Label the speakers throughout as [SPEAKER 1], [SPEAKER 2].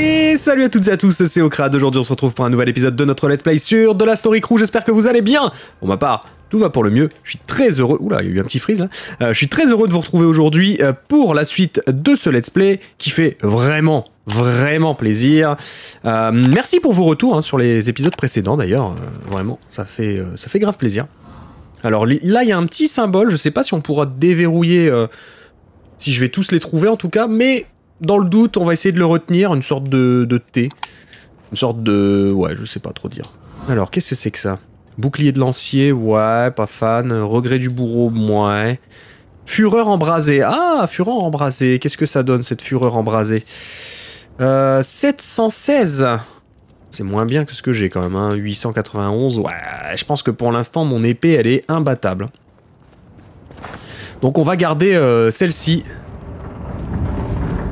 [SPEAKER 1] Et salut à toutes et à tous, c'est Ocrad. Aujourd'hui, on se retrouve pour un nouvel épisode de notre Let's Play sur de la Story Crew. J'espère que vous allez bien. Pour ma part, tout va pour le mieux. Je suis très heureux. Oula, il y a eu un petit freeze là. Euh, je suis très heureux de vous retrouver aujourd'hui euh, pour la suite de ce Let's Play qui fait vraiment, vraiment plaisir. Euh, merci pour vos retours hein, sur les épisodes précédents d'ailleurs. Vraiment, ça fait, ça fait grave plaisir. Alors là, il y a un petit symbole. Je sais pas si on pourra déverrouiller, si je vais tous les trouver en tout cas, mais dans le doute, on va essayer de le retenir. Une sorte de, de T. Une sorte de. Ouais, je sais pas trop dire. Alors, qu'est-ce que c'est que ça? Bouclier de lancier, ouais, pas fan. Regret du bourreau, ouais. Fureur embrasée. Ah, fureur embrasée. Qu'est-ce que ça donne cette fureur embrasée? Euh, 716. C'est moins bien que ce que j'ai quand même. Hein. 891. Ouais, je pense que pour l'instant, mon épée, elle est imbattable. Donc on va garder euh, celle-ci.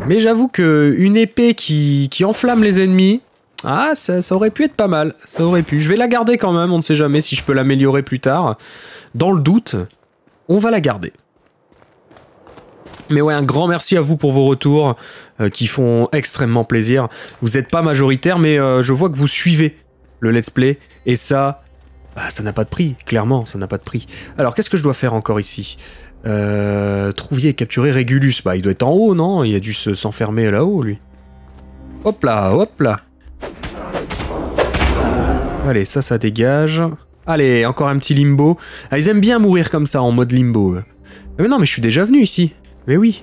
[SPEAKER 1] Mais j'avoue que une épée qui, qui enflamme les ennemis, ah, ça, ça aurait pu être pas mal. Ça aurait pu. Je vais la garder quand même. On ne sait jamais si je peux l'améliorer plus tard. Dans le doute, on va la garder. Mais ouais, un grand merci à vous pour vos retours euh, qui font extrêmement plaisir. Vous n'êtes pas majoritaire, mais euh, je vois que vous suivez le let's play. Et ça, bah, ça n'a pas de prix, clairement, ça n'a pas de prix. Alors, qu'est-ce que je dois faire encore ici? Euh, Trouver et capturer Régulus. Bah, il doit être en haut, non? Il a dû se- s'enfermer là-haut, lui. Hop là, hop là. Allez, ça, ça dégage. Allez, encore un petit limbo. Ah, ils aiment bien mourir comme ça, en mode limbo. Mais non, mais je suis déjà venu ici. Mais oui.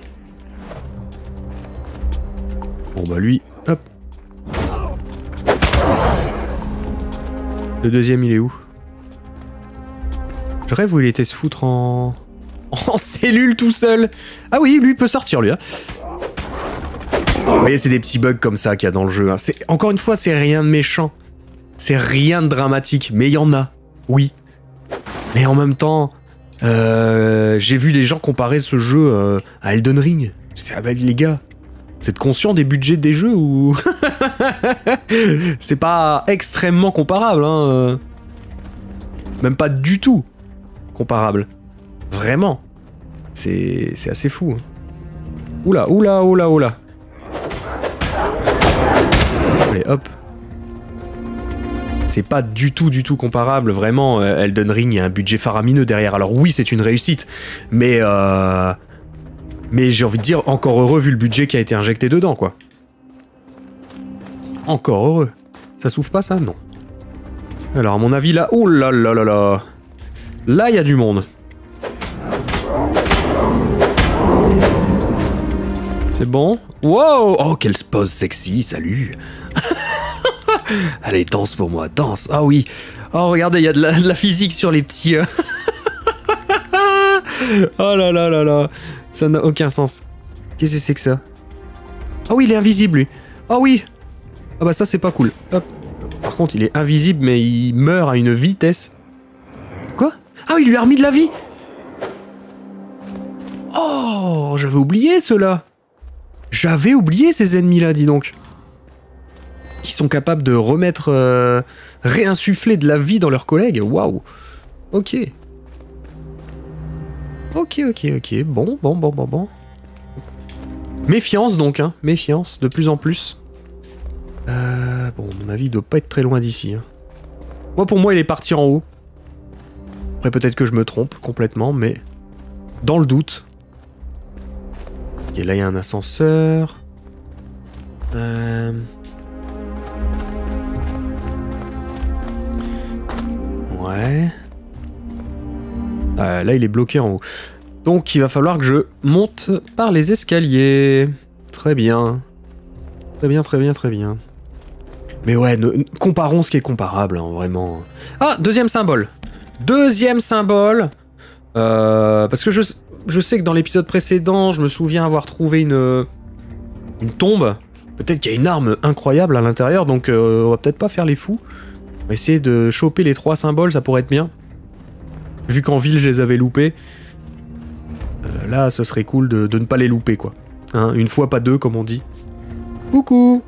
[SPEAKER 1] Bon, bah lui, hop. Le deuxième, il est où? Je rêve où il était se foutre en... En cellule tout seul. Ah oui, lui peut sortir, lui. hein. Vous voyez, c'est des petits bugs comme ça qu'il y a dans le jeu. hein. C'est Encore une fois, c'est rien de méchant. C'est rien de dramatique. Mais il y en a. Oui. Mais en même temps... euh, J'ai vu des gens comparer ce jeu euh, à Elden Ring. C'est avec les gars. Êtes conscient des budgets des jeux ou... c'est pas extrêmement comparable, hein. Même pas du tout comparable. Vraiment. C'est assez fou. hein. Oula, oula, oula, oula. Allez, hop. C'est pas du tout, du tout comparable. Vraiment, euh, Elden Ring, il y a un budget faramineux derrière. Alors oui, c'est une réussite. Mais... Euh... Mais j'ai envie de dire, encore heureux vu le budget qui a été injecté dedans, quoi. Encore heureux. Ça s'ouvre pas, ça? Non. Alors, à mon avis, là... Oh là là là là Là, il y a du monde. C'est bon Wow. Oh, quelle pose sexy, salut. Allez, danse pour moi, danse. Ah oui. Oh, regardez, il y a de la, physique sur les petits... euh. oh là là là là. Ça n'a aucun sens. Qu'est-ce que c'est que ça? Ah oui, il est invisible, lui. Ah oui. Ah bah ça, c'est pas cool. Par contre, il est invisible, mais il meurt à une vitesse... Quoi? Ah oui, il lui a remis de la vie. Oh J'avais oublié ceux-là J'avais oublié ces ennemis-là, dis donc Qui sont capables de remettre... euh, réinsuffler de la vie dans leurs collègues. Waouh Ok. Ok, ok, ok. Bon, bon, bon, bon, bon. Méfiance donc, hein. Méfiance, de plus en plus. Euh, bon, mon avis, il doit pas être très loin d'ici. hein. Moi, pour moi, il est parti en haut. Après, peut-être que je me trompe complètement, mais... Dans le doute. Ok, là, il y a un ascenseur. Euh... Ouais. Euh, là, il est bloqué en haut. Donc, il va falloir que je monte par les escaliers. Très bien. Très bien, très bien, très bien. Mais ouais, comparons ce qui est comparable, hein, vraiment. Ah, deuxième symbole. Deuxième symbole. Euh, parce que je, je sais que dans l'épisode précédent, je me souviens avoir trouvé une, une tombe. Peut-être qu'il y a une arme incroyable à l'intérieur, donc euh, on va peut-être pas faire les fous. On va essayer de choper les trois symboles, ça pourrait être bien. Vu qu'en ville, je les avais loupés. Euh, là, ce serait cool de, de ne pas les louper, quoi. Hein, une fois, pas deux, comme on dit. Coucou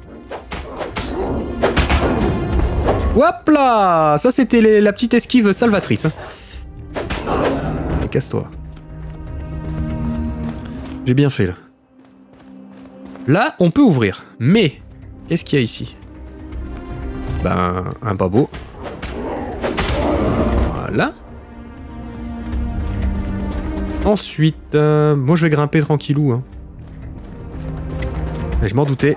[SPEAKER 1] Hop là Ça, c'était la petite esquive salvatrice. hein. Casse-toi. J'ai bien fait, là. Là, on peut ouvrir. Mais, Qu'est-ce qu'il y a ici? Ben, un babo. Voilà. Ensuite, euh, moi je vais grimper tranquillou. Hein. Je m'en doutais.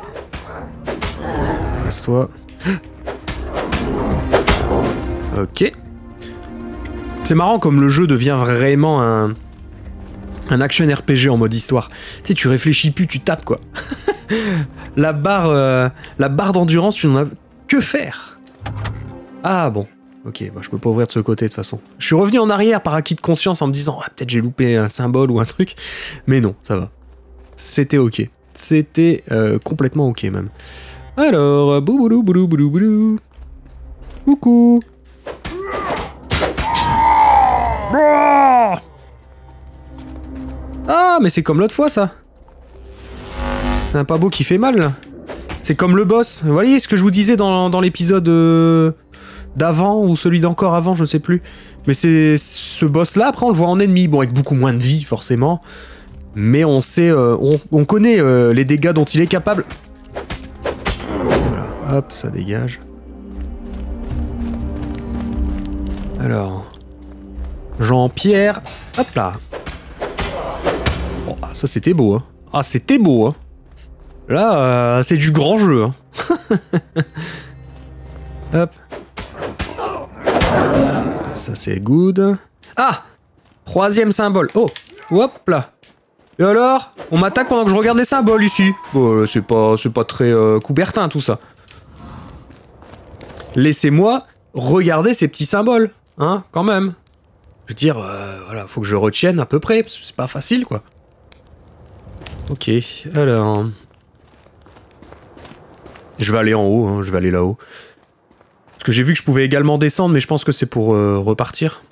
[SPEAKER 1] Reste-toi. Ok. C'est marrant comme le jeu devient vraiment un, un action RPG en mode histoire. Tu sais, tu réfléchis plus, tu tapes quoi. la barre, euh, barre d'endurance, tu n'en as que faire. Ah bon. Ok, bah, je peux pas ouvrir de ce côté de toute façon. Je suis revenu en arrière par acquis de conscience en me disant ah, peut-être j'ai loupé un symbole ou un truc. Mais non, ça va. C'était ok. C'était euh, complètement ok même. Alors, bouboulou boulou boulou boulou. Coucou. Ah, mais c'est comme l'autre fois ça. C'est un pas beau qui fait mal. C'est comme le boss. Vous voyez ce que je vous disais dans, l'épisode euh, d'avant ou celui d'encore avant, je ne sais plus. Mais c'est ce boss là, après on le voit en ennemi. Bon, avec beaucoup moins de vie forcément. Mais on sait, euh, on, connaît euh, les dégâts dont il est capable. Voilà, hop, ça dégage. Alors, Jean-Pierre, hop là. Ah, ça c'était beau, hein. Ah, c'était beau, hein. Là, euh, c'est du grand jeu, hein. hop. Ça c'est good. Ah Troisième symbole. Oh Hop là Et alors? On m'attaque pendant que je regarde les symboles ici. Bon, euh, c'est pas, pas très euh, coubertin tout ça. Laissez-moi regarder ces petits symboles. Hein, quand même. Je veux dire, euh, voilà, faut que je retienne à peu près, c'est pas facile, quoi. Ok, alors... Je vais aller en haut, hein, je vais aller là-haut. Parce que j'ai vu que je pouvais également descendre, mais je pense que c'est pour euh, repartir.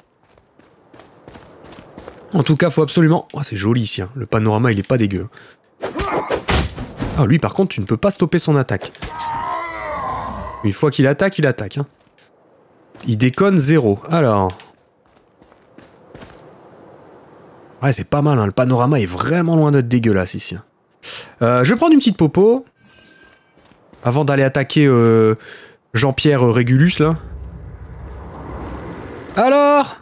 [SPEAKER 1] En tout cas, faut absolument... Oh, c'est joli ici, hein. le panorama il est pas dégueu. Ah, lui par contre, tu ne peux pas stopper son attaque. Une fois qu'il attaque, il attaque. Hein. Il déconne zéro. Alors. Ouais, c'est pas mal, hein. le panorama est vraiment loin d'être dégueulasse ici. Hein. Euh, je vais prendre une petite popo. Avant d'aller attaquer euh, Jean-Pierre Régulus, là. Alors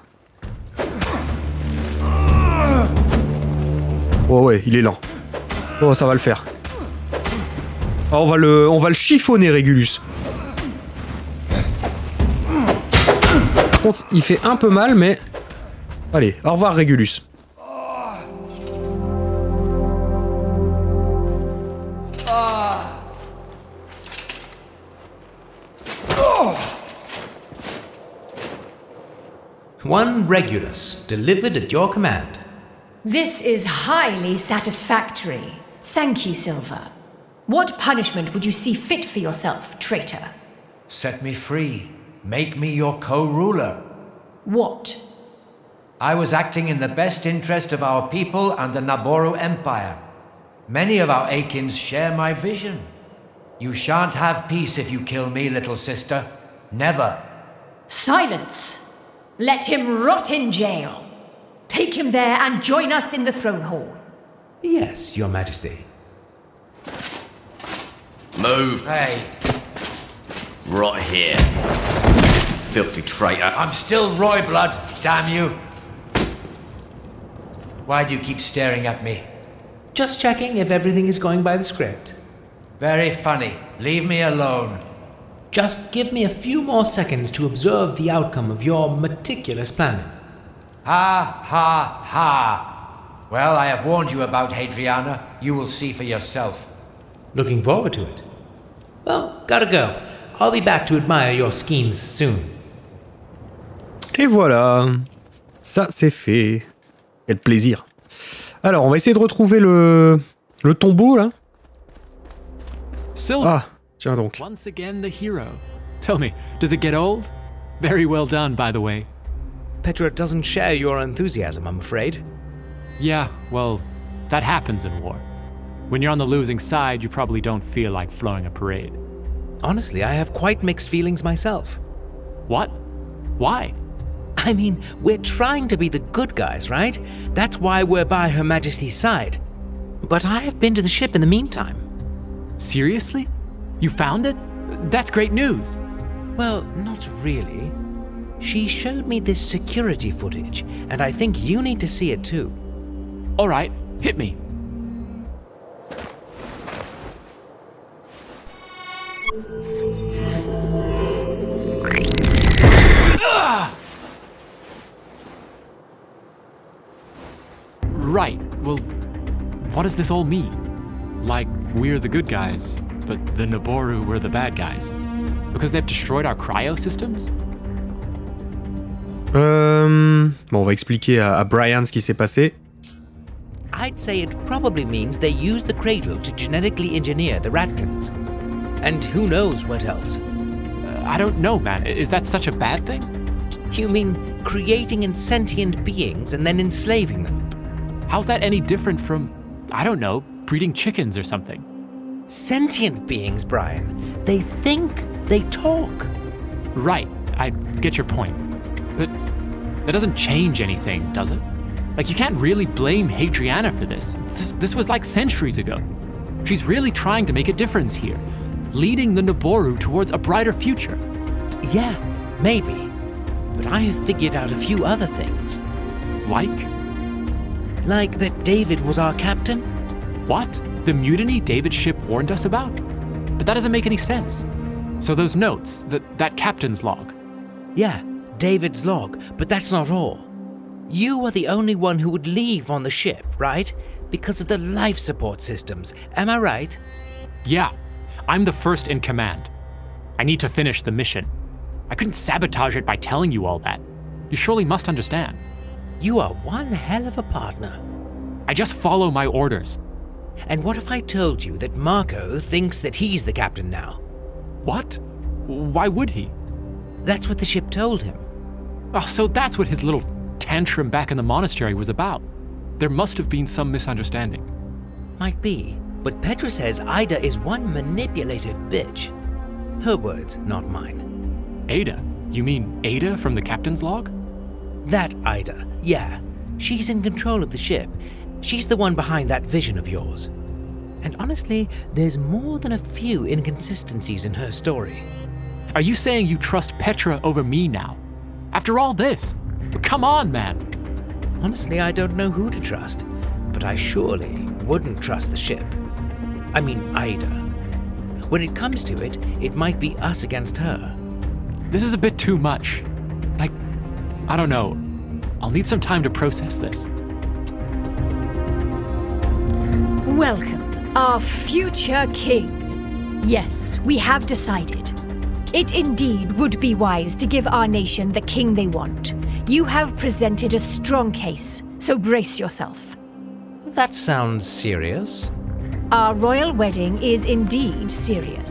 [SPEAKER 1] Oh ouais, il est lent. Oh, ça va le faire. Oh, on, va le, on va le chiffonner, Régulus. il fait un peu mal, mais... Allez, au revoir Régulus.
[SPEAKER 2] One Regulus, delivered at your command.
[SPEAKER 3] This is highly satisfactory. Thank you, Silver. What punishment would you see fit for yourself, traitor?
[SPEAKER 2] Set me free. Make me your co-ruler.
[SPEAKER 3] What?
[SPEAKER 2] I was acting in the best interest of our people and the Naboru Empire. Many of our Akins share my vision. You shan't have peace if you kill me, little sister. Never.
[SPEAKER 3] Silence! Let him rot in jail. Take him there and join us in the throne hall.
[SPEAKER 2] Yes, your majesty.
[SPEAKER 4] Move.
[SPEAKER 2] Hey.
[SPEAKER 4] Right here filthy traitor.
[SPEAKER 2] I'm still Roy Blood, damn you. Why do you keep staring at me?
[SPEAKER 5] Just checking if everything is going by the script.
[SPEAKER 2] Very funny. Leave me alone.
[SPEAKER 5] Just give me a few more seconds to observe the outcome of your meticulous planning.
[SPEAKER 2] Ha ha ha. Well, I have warned you about Hadriana. You will see for yourself.
[SPEAKER 5] Looking forward to it? Well, gotta go. I'll be back to admire your schemes soon.
[SPEAKER 1] Et voilà, ça c'est fait. Quel plaisir. Alors, on va essayer de retrouver le, le tombeau là. Ah, tiens donc.
[SPEAKER 6] Once again the hero. Tell me, does it get old? Very well done, by the way.
[SPEAKER 5] Petra doesn't share your enthusiasm, I'm afraid.
[SPEAKER 6] Yeah, well, that happens in war. When you're on the losing side, you probably don't feel like flowing a parade.
[SPEAKER 5] Honestly, I have quite mixed feelings myself.
[SPEAKER 6] What? Why?
[SPEAKER 5] I mean, we're trying to be the good guys, right? That's why we're by Her Majesty's side. But I have been to the ship in the meantime.
[SPEAKER 6] Seriously? You found it? That's great news.
[SPEAKER 5] Well, not really. She showed me this security footage, and I think you need to see it too.
[SPEAKER 6] All right, hit me. Right, well, what does this all mean? Like, we're the good guys, but the Naboru were the bad guys? Because they've destroyed our cryo systems?
[SPEAKER 1] Euh... Bon, on va expliquer à, à Brian ce qui s'est passé.
[SPEAKER 5] I'd say it probably means they used the cradle to genetically engineer the Ratkins. And who knows what else.
[SPEAKER 6] Uh, I don't know, man. Is that such a bad thing?
[SPEAKER 5] You mean creating insentient beings and then enslaving them?
[SPEAKER 6] How's that any different from, I don't know, breeding chickens or something?
[SPEAKER 5] Sentient beings, Brian. They think, they talk.
[SPEAKER 6] Right, I get your point. But that doesn't change anything, does it? Like, you can't really blame Hadriana for this. this. This was like centuries ago. She's really trying to make a difference here, leading the Naboru towards a brighter future.
[SPEAKER 5] Yeah, maybe. But I have figured out a few other things.
[SPEAKER 6] Like?
[SPEAKER 5] Like that David was our captain?
[SPEAKER 6] What? The mutiny David's ship warned us about? But that doesn't make any sense. So those notes, that, that captain's log.
[SPEAKER 5] Yeah, David's log, but that's not all. You are the only one who would leave on the ship, right? Because of the life support systems. Am I right?
[SPEAKER 6] Yeah, I'm the first in command. I need to finish the mission. I couldn't sabotage it by telling you all that. You surely must understand.
[SPEAKER 5] You are one hell of a partner.
[SPEAKER 6] I just follow my orders.
[SPEAKER 5] And what if I told you that Marco thinks that he's the captain now?
[SPEAKER 6] What? Why would he?
[SPEAKER 5] That's what the ship told him.
[SPEAKER 6] Oh, so that's what his little tantrum back in the monastery was about. There must have been some misunderstanding.
[SPEAKER 5] Might be, but Petra says Ida is one manipulative bitch. Her words, not mine.
[SPEAKER 6] Ada? You mean Ada from the captain's log?
[SPEAKER 5] That Ida, yeah. She's in control of the ship. She's the one behind that vision of yours. And honestly, there's more than a few inconsistencies in her story.
[SPEAKER 6] Are you saying you trust Petra over me now? After all this? Come on, man.
[SPEAKER 5] Honestly, I don't know who to trust, but I surely wouldn't trust the ship. I mean, Ida. When it comes to it, it might be us against her.
[SPEAKER 6] This is a bit too much. Like, I don't know. I'll need some time to process this.
[SPEAKER 3] Welcome, our future king. Yes, we have decided. It indeed would be wise to give our nation the king they want. You have presented a strong case, so brace yourself.
[SPEAKER 5] That sounds serious.
[SPEAKER 3] Our royal wedding is indeed serious.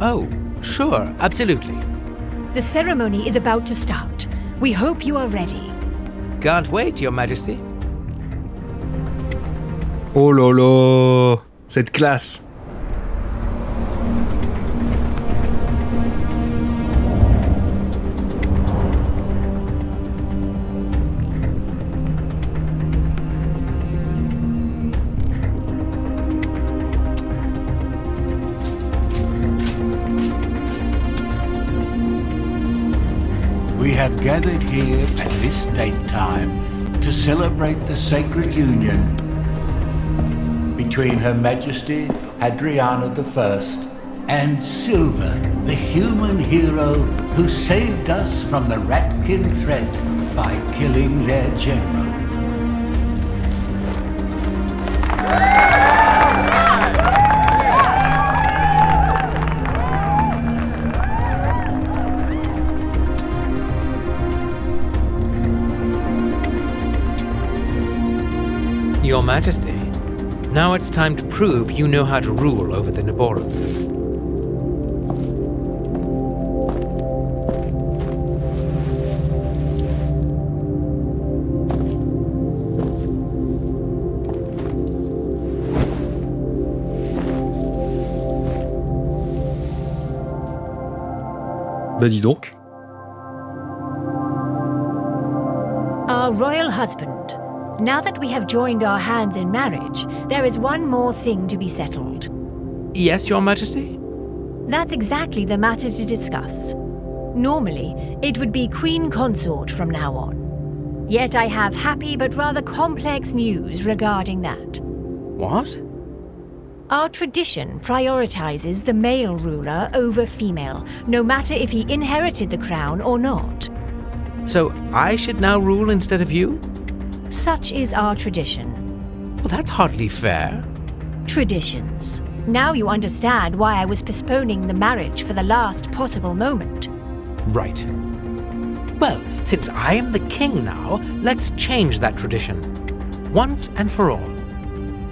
[SPEAKER 5] Oh, sure, absolutely.
[SPEAKER 3] The ceremony is about to start. We hope you are ready.
[SPEAKER 5] Can't wait, Your Majesty.
[SPEAKER 1] Oh là là Cette classe.
[SPEAKER 7] We have gathered here at this date time to celebrate the sacred union between Her Majesty Hadriana I and Silver, the human hero who saved us from the Ratkin threat by killing their general.
[SPEAKER 5] Your Majesty, now it's time to prove you know how to rule over the Naboru.
[SPEAKER 1] Bah dis donc.
[SPEAKER 3] Our royal husband. Now that we have joined our hands in marriage, there is one more thing to be settled.
[SPEAKER 5] Yes, Your Majesty?
[SPEAKER 3] That's exactly the matter to discuss. Normally, it would be Queen Consort from now on. Yet I have happy but rather complex news regarding that.
[SPEAKER 5] What?
[SPEAKER 3] Our tradition prioritizes the male ruler over female, no matter if he inherited the crown or not.
[SPEAKER 5] So I should now rule instead of you?
[SPEAKER 3] Such is our tradition.
[SPEAKER 5] Well, that's hardly fair.
[SPEAKER 3] Traditions. Now you understand why I was postponing the marriage for the last possible moment.
[SPEAKER 5] Right. Well, since I am the king now, let's change that tradition. Once and for all.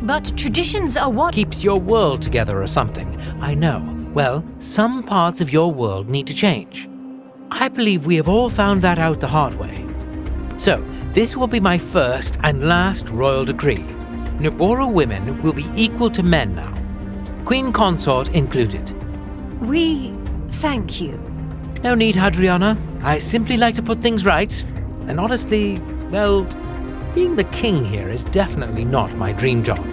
[SPEAKER 3] But traditions are what?
[SPEAKER 5] Keeps your world together or something. I know. Well, some parts of your world need to change. I believe we have all found that out the hard way. So, this will be my first and last royal decree. Naboro women will be equal to men now. Queen consort included.
[SPEAKER 3] We thank you.
[SPEAKER 5] No need, Hadriana. I simply like to put things right. And honestly, well, being the king here is definitely not my dream job.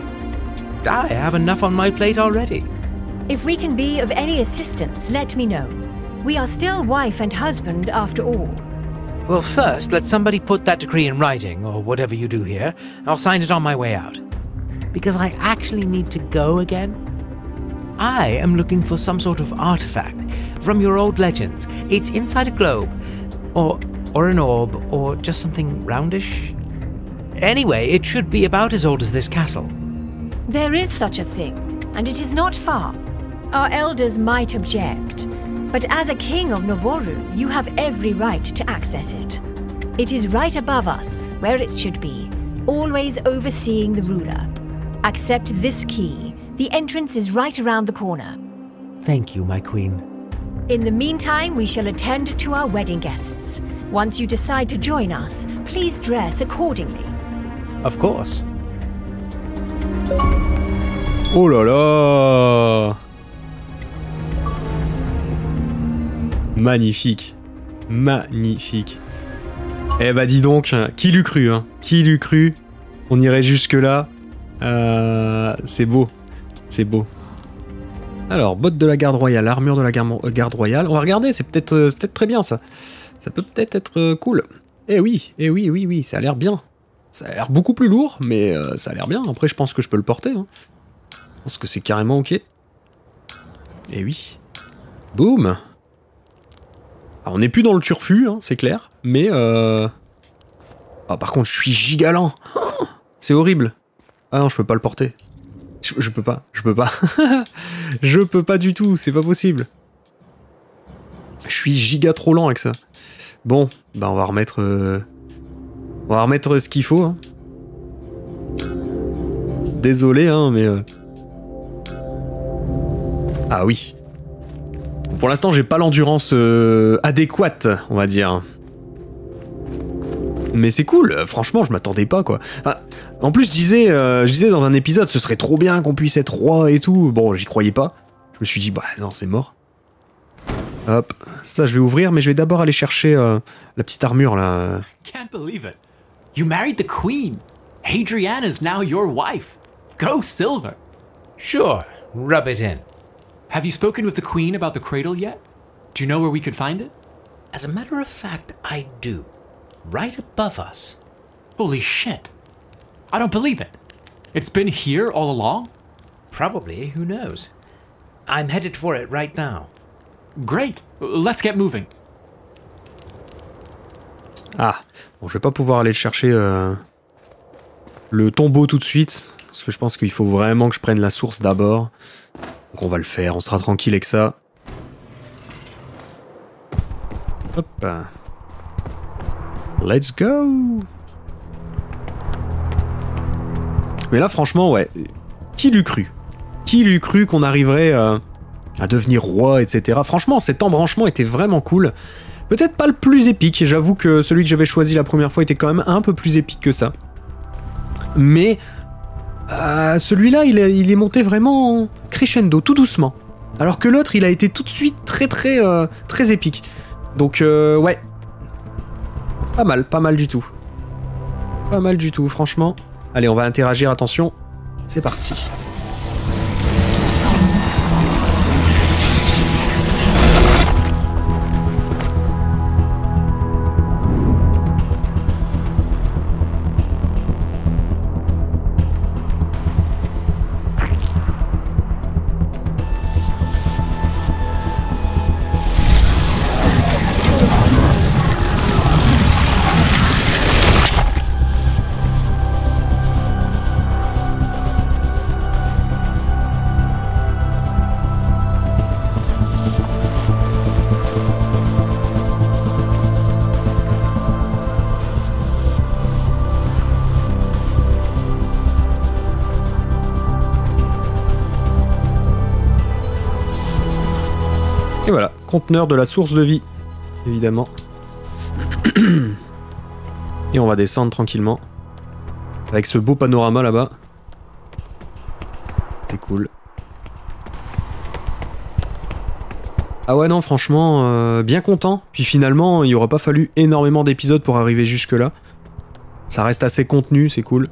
[SPEAKER 5] I have enough on my plate already.
[SPEAKER 3] If we can be of any assistance, let me know. We are still wife and husband after all.
[SPEAKER 5] Well, first, let somebody put that decree in writing, or whatever you do here. I'll sign it on my way out. Because I actually need to go again. I am looking for some sort of artifact from your old legends. It's inside a globe, or or an orb, or just something roundish. Anyway, it should be about as old as this castle.
[SPEAKER 3] There is such a thing, and it is not far. Our elders might object, but as a king of Noboru, you have every right to access it. It is right above us, where it should be, always overseeing the ruler. Accept this key. The entrance is right around the corner.
[SPEAKER 5] Thank you, my queen.
[SPEAKER 3] In the meantime, we shall attend to our wedding guests. Once you decide to join us, please dress accordingly.
[SPEAKER 5] Of course.
[SPEAKER 1] Oh là là Magnifique. Magnifique. Eh bah dis donc, qui l'eût cru, hein? Qui l'eût cru? On irait jusque-là. Euh, c'est beau. C'est beau. Alors, bottes de la garde royale, armure de la euh, garde royale. On va regarder, c'est peut-être euh, peut-être très bien ça. Ça peut peut-être être cool. Eh oui, eh oui, oui, oui, ça a l'air bien. Ça a l'air beaucoup plus lourd, mais ça a l'air bien. Après, je pense que je peux le porter. hein. Je pense que c'est carrément ok. Et oui. Boum Alors, On n'est plus dans le turfu, hein, c'est clair. Mais... Euh... Ah, par contre, je suis gigalant Oh, C'est horrible Ah non, je peux pas le porter. Je, je peux pas, je peux pas. je peux pas du tout, c'est pas possible. Je suis giga trop lent avec ça. Bon, bah on va remettre... euh, On va remettre ce qu'il faut. hein. Désolé, hein, mais... euh, Ah oui. Pour l'instant, j'ai pas l'endurance euh, adéquate, on va dire. Mais c'est cool, euh, franchement, je m'attendais pas, quoi. Enfin, en plus, je disais, euh, je disais dans un épisode, ce serait trop bien qu'on puisse être roi et tout. Bon, j'y croyais pas. Je me suis dit, bah non, c'est mort. Hop, ça je vais ouvrir, mais je vais d'abord aller chercher euh, la petite armure là.
[SPEAKER 6] Can't believe it. You married the queen. Hadriana's now your wife. Go Silver.
[SPEAKER 5] Sure, rub it in.
[SPEAKER 6] Have you spoken with the queen about the cradle yet? Do you know where we could find it?
[SPEAKER 5] As a matter of fact, I do. Right above us.
[SPEAKER 6] Holy shit. I don't believe it. It's been here all along?
[SPEAKER 5] Probably, who knows? I'm headed for it right now.
[SPEAKER 6] Great. Let's get moving.
[SPEAKER 1] Ah, bon, je vais pas pouvoir aller chercher euh, le tombeau tout de suite, parce que je pense qu'il faut vraiment que je prenne la source d'abord. Donc on va le faire, on sera tranquille avec ça. Hop. Let's go Mais là, franchement, ouais. Qui l'eût cru? Qui l'eût cru qu'on arriverait euh, à devenir roi, etc. Franchement, cet embranchement était vraiment cool. Peut-être pas le plus épique, j'avoue que celui que j'avais choisi la première fois était quand même un peu plus épique que ça. Mais euh, celui-là, il, est- il est monté vraiment crescendo, tout doucement. Alors que l'autre, il a été tout de suite très très euh, très épique. Donc euh, ouais, pas mal, pas mal du tout. Pas mal du tout, franchement. Allez, on va interagir, attention. C'est parti. Conteneur de la source de vie, évidemment. Et on va descendre tranquillement. Avec ce beau panorama là-bas. C'est cool. Ah ouais non franchement euh, bien content. Puis finalement il aura pas fallu énormément d'épisodes pour arriver jusque là. Ça reste assez contenu, c'est cool.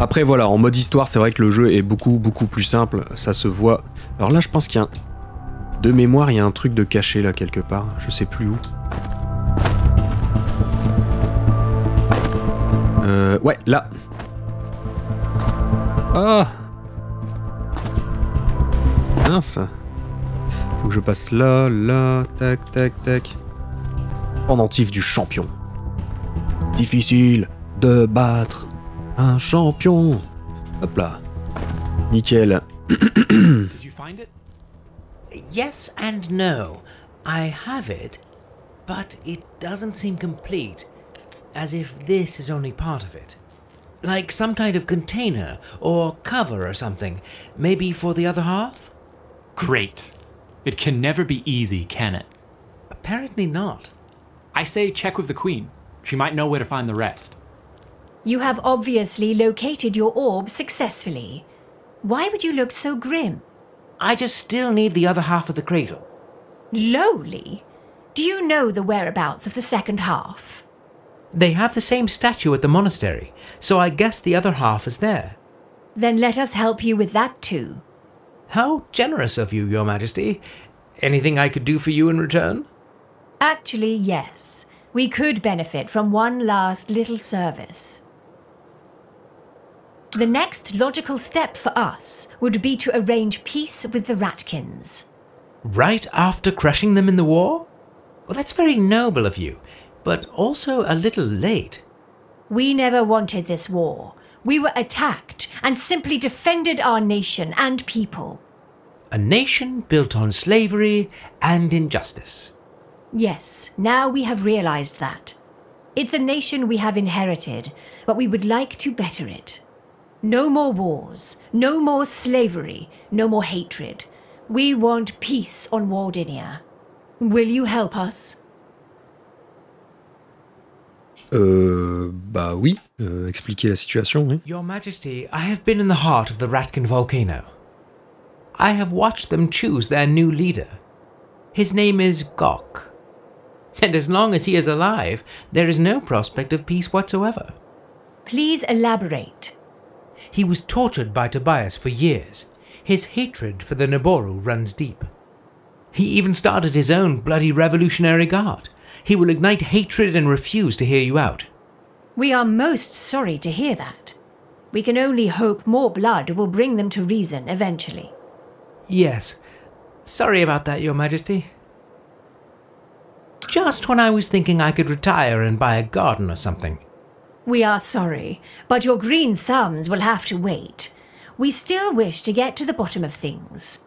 [SPEAKER 1] Après voilà, en mode histoire, c'est vrai que le jeu est beaucoup beaucoup plus simple, ça se voit. Alors là, je pense qu'il y a un... De mémoire, il y a un truc de caché là quelque part, je sais plus où. Euh, ouais, là. Ah Mince. Faut que je passe là, là, tac, tac, tac. Pendentif du champion. Difficile de battre un champion. Hop là. Nickel.
[SPEAKER 6] Did you find it?
[SPEAKER 5] Yes and no. I have it, but it doesn't seem complete, as if this is only part of it. Like some kind of container or cover or something, maybe for the other half?
[SPEAKER 6] Great. It can never be easy, can it?
[SPEAKER 5] Apparently not.
[SPEAKER 6] I say check with the Queen. She might know where to find the rest.
[SPEAKER 3] You have obviously located your orb successfully. Why would you look so grim?
[SPEAKER 5] I just still need the other half of the cradle.
[SPEAKER 3] Lowly? Do you know the whereabouts of the second half?
[SPEAKER 5] They have the same statue at the monastery, so I guess the other half is there.
[SPEAKER 3] Then let us help you with that too.
[SPEAKER 5] How generous of you, Your Majesty. Anything I could do for you in return?
[SPEAKER 3] Actually, yes. We could benefit from one last little service. The next logical step for us would be to arrange peace with the Ratkins.
[SPEAKER 5] Right after crushing them in the war? Well, that's very noble of you, but also a little late.
[SPEAKER 3] We never wanted this war. We were attacked and simply defended our nation and people.
[SPEAKER 5] A nation built on slavery and injustice.
[SPEAKER 3] Yes, now we have realized that. It's a nation we have inherited, but we would like to better it. No more wars, no more slavery, no more hatred. We want peace on Wardinia. Will you help us?
[SPEAKER 1] Euh, bah oui, euh, expliquer la situation, oui.
[SPEAKER 5] Your Majesty, I have been in the heart of the Ratkin volcano. I have watched them choose their new leader. His name is Gok. And as long as he is alive, there is no prospect of peace whatsoever.
[SPEAKER 3] Please elaborate.
[SPEAKER 5] He was tortured by Tobias for years. His hatred for the Naboru runs deep. He even started his own bloody revolutionary guard. He will ignite hatred and refuse to hear you out.
[SPEAKER 3] We are most sorry to hear that. We can only hope more blood will bring them to reason eventually.
[SPEAKER 5] Yes. Sorry about that, Your Majesty. Just when I was thinking I could retire and buy a garden or something.
[SPEAKER 3] We are sorry, but your green thumbs will have to wait. We still wish to get to the bottom of things.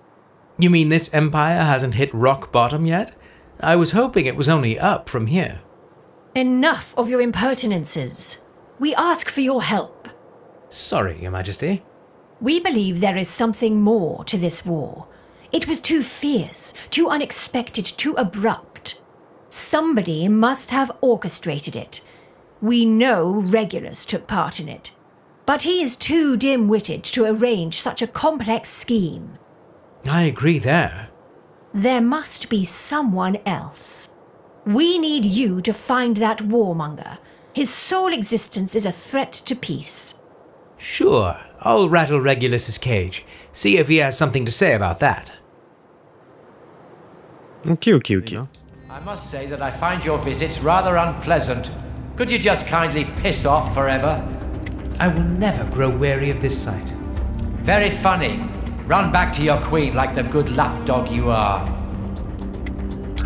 [SPEAKER 5] You mean this empire hasn't hit rock bottom yet? I was hoping it was only up from here.
[SPEAKER 3] Enough of your impertinences. We ask for your help.
[SPEAKER 5] Sorry, Your Majesty.
[SPEAKER 3] We believe there is something more to this war. It was too fierce, too unexpected, too abrupt. Somebody must have orchestrated it. We know Regulus took part in it. But he is too dim witted to arrange such a complex scheme.
[SPEAKER 5] I agree there.
[SPEAKER 3] There must be someone else. We need you to find that warmonger. His sole existence is a threat to peace.
[SPEAKER 5] Sure, I'll rattle Regulus's cage. See if he has something to say about that.
[SPEAKER 1] Ok, ok, ok.
[SPEAKER 2] I must say that I find your visits rather unpleasant. Could you just kindly piss off forever?
[SPEAKER 5] I will never grow weary of this sight.
[SPEAKER 2] Very funny. Run back to your queen like the good lapdog you are.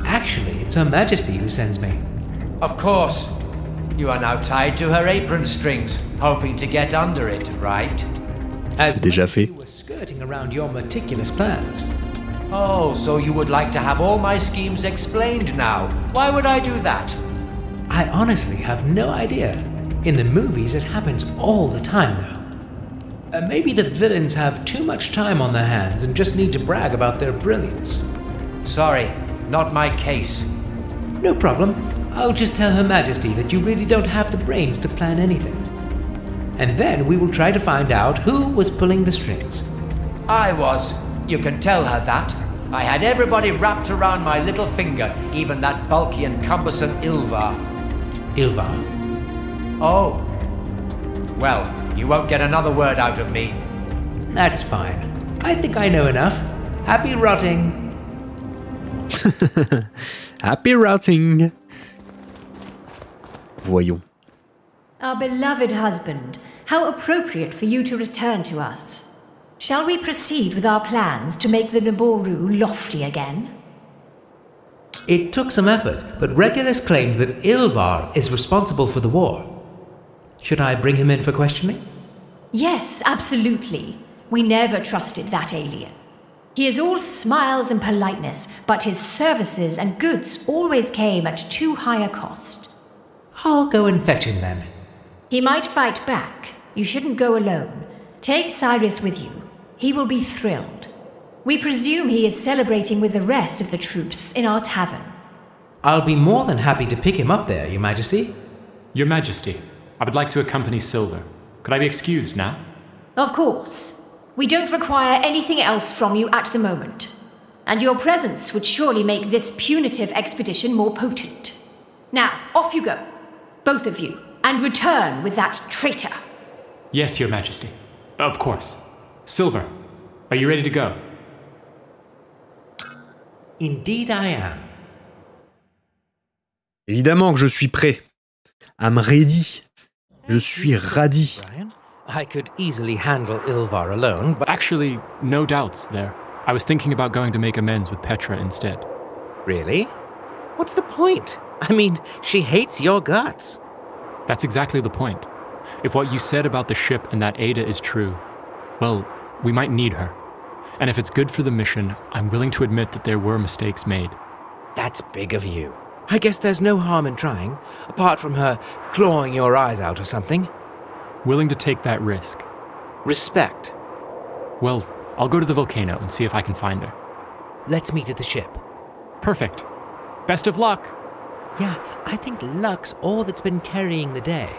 [SPEAKER 5] Actually, it's Her Majesty who sends me.
[SPEAKER 2] Of course. You are now tied to her apron strings, hoping to get under it, right?
[SPEAKER 5] As
[SPEAKER 1] C'est déjà
[SPEAKER 5] much as
[SPEAKER 1] fait.
[SPEAKER 5] You were skirting around your meticulous plans.
[SPEAKER 2] Oh, so you would like to have all my schemes explained now? Why would I do that?
[SPEAKER 5] I honestly have no idea. In the movies, it happens all the time, though. Uh, maybe the villains have too much time on their hands and just need to brag about their brilliance.
[SPEAKER 2] Sorry, not my case.
[SPEAKER 5] No problem. I'll just tell Her Majesty that you really don't have the brains to plan anything. And then we will try to find out who was pulling the strings.
[SPEAKER 2] I was. You can tell her that. I had everybody wrapped around my little finger, even that bulky and cumbersome Ilvar.
[SPEAKER 5] Ilvar.
[SPEAKER 2] Oh. Well, you won't get another word out of me.
[SPEAKER 5] That's fine. I think I know enough. Happy rotting.
[SPEAKER 1] Happy routing. Voyons.
[SPEAKER 3] Our beloved husband, how appropriate for you to return to us. Shall we proceed with our plans to make the Naboru lofty again?
[SPEAKER 5] It took some effort, but Regulus claims that Ilvar is responsible for the war. Should I bring him in for questioning?
[SPEAKER 3] Yes, absolutely. We never trusted that alien. He is all smiles and politeness, but his services and goods always came at too high a cost.
[SPEAKER 5] I'll go and fetch him then.
[SPEAKER 3] He might fight back. You shouldn't go alone. Take Cyrus with you. He will be thrilled. We presume he is celebrating with the rest of the troops in our tavern.
[SPEAKER 5] I'll be more than happy to pick him up there, Your Majesty.
[SPEAKER 6] Your Majesty, I would like to accompany Silver. Could I be excused now?
[SPEAKER 3] Of course. We don't require anything else from you at the moment. And your presence would surely make this punitive expedition more potent. Now, off you go. Both of you. And return with that traitor.
[SPEAKER 6] Yes, Your Majesty. Of course. Silver, are you ready to go?
[SPEAKER 5] Indeed, I am.
[SPEAKER 1] Évidemment que je suis prêt. I'm ready. Je suis radis.
[SPEAKER 5] Brian, I could easily handle Ilvar alone, but
[SPEAKER 6] Actually, no doubts there. I was thinking about going to make amends with Petra instead.
[SPEAKER 5] really? What's the point? I mean, she hates your guts.
[SPEAKER 6] That's exactly the point. If what you said about the ship and that Ada is true, well, we might need her. And if it's good for the mission, I'm willing to admit that there were mistakes made.
[SPEAKER 5] That's big of you. I guess there's no harm in trying, apart from her clawing your eyes out or something.
[SPEAKER 6] Willing to take that risk.
[SPEAKER 5] Respect.
[SPEAKER 6] Well, I'll go to the volcano and see if I can find her.
[SPEAKER 5] Let's meet at the ship.
[SPEAKER 6] Perfect. Best of luck.
[SPEAKER 5] Yeah, I think luck's all that's been carrying the day.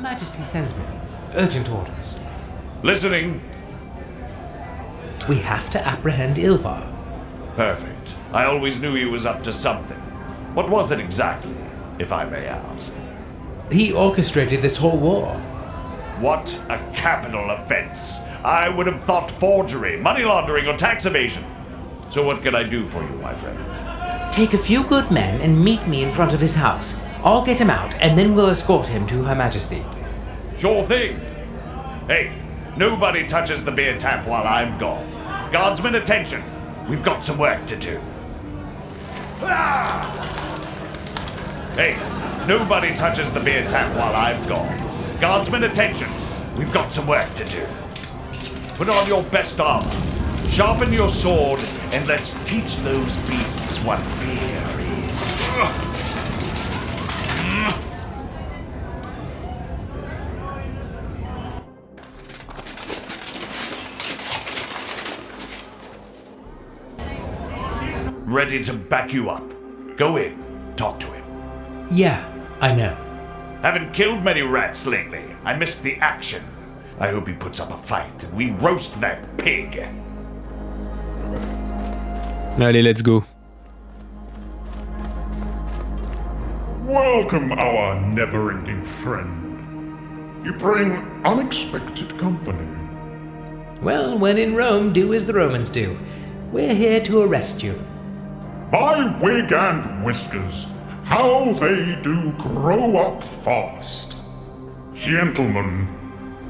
[SPEAKER 5] Majesty sends me. Urgent orders.
[SPEAKER 8] Listening.
[SPEAKER 5] We have to apprehend Ilvar.
[SPEAKER 8] Perfect. I always knew he was up to something. What was it exactly, if I may ask?
[SPEAKER 5] He orchestrated this whole war.
[SPEAKER 8] What a capital offense! I would have thought forgery, money laundering, or tax evasion. So what can I do for you, my friend?
[SPEAKER 5] Take a few good men and meet me in front of his house. I'll get him out, and then we'll escort him to Her Majesty.
[SPEAKER 8] Sure thing. Hey, nobody touches the beer tap while I'm gone. Guardsmen, attention. We've got some work to do. Hey, nobody touches the beer tap while I'm gone. Guardsmen, attention. We've got some work to do. Put on your best armor. Sharpen your sword, and let's teach those beasts what fear is. Ready to back you up. Go in. Talk to him.
[SPEAKER 5] Yeah, I know.
[SPEAKER 8] Haven't killed many rats lately. I missed the action. I hope he puts up a fight and we roast that pig.
[SPEAKER 1] Allez, let's go.
[SPEAKER 9] Welcome, our never ending friend. You bring unexpected company.
[SPEAKER 5] Well, when in Rome, do as the Romans do. We're here to arrest you.
[SPEAKER 9] My wig and whiskers, how they do grow up fast. Gentlemen,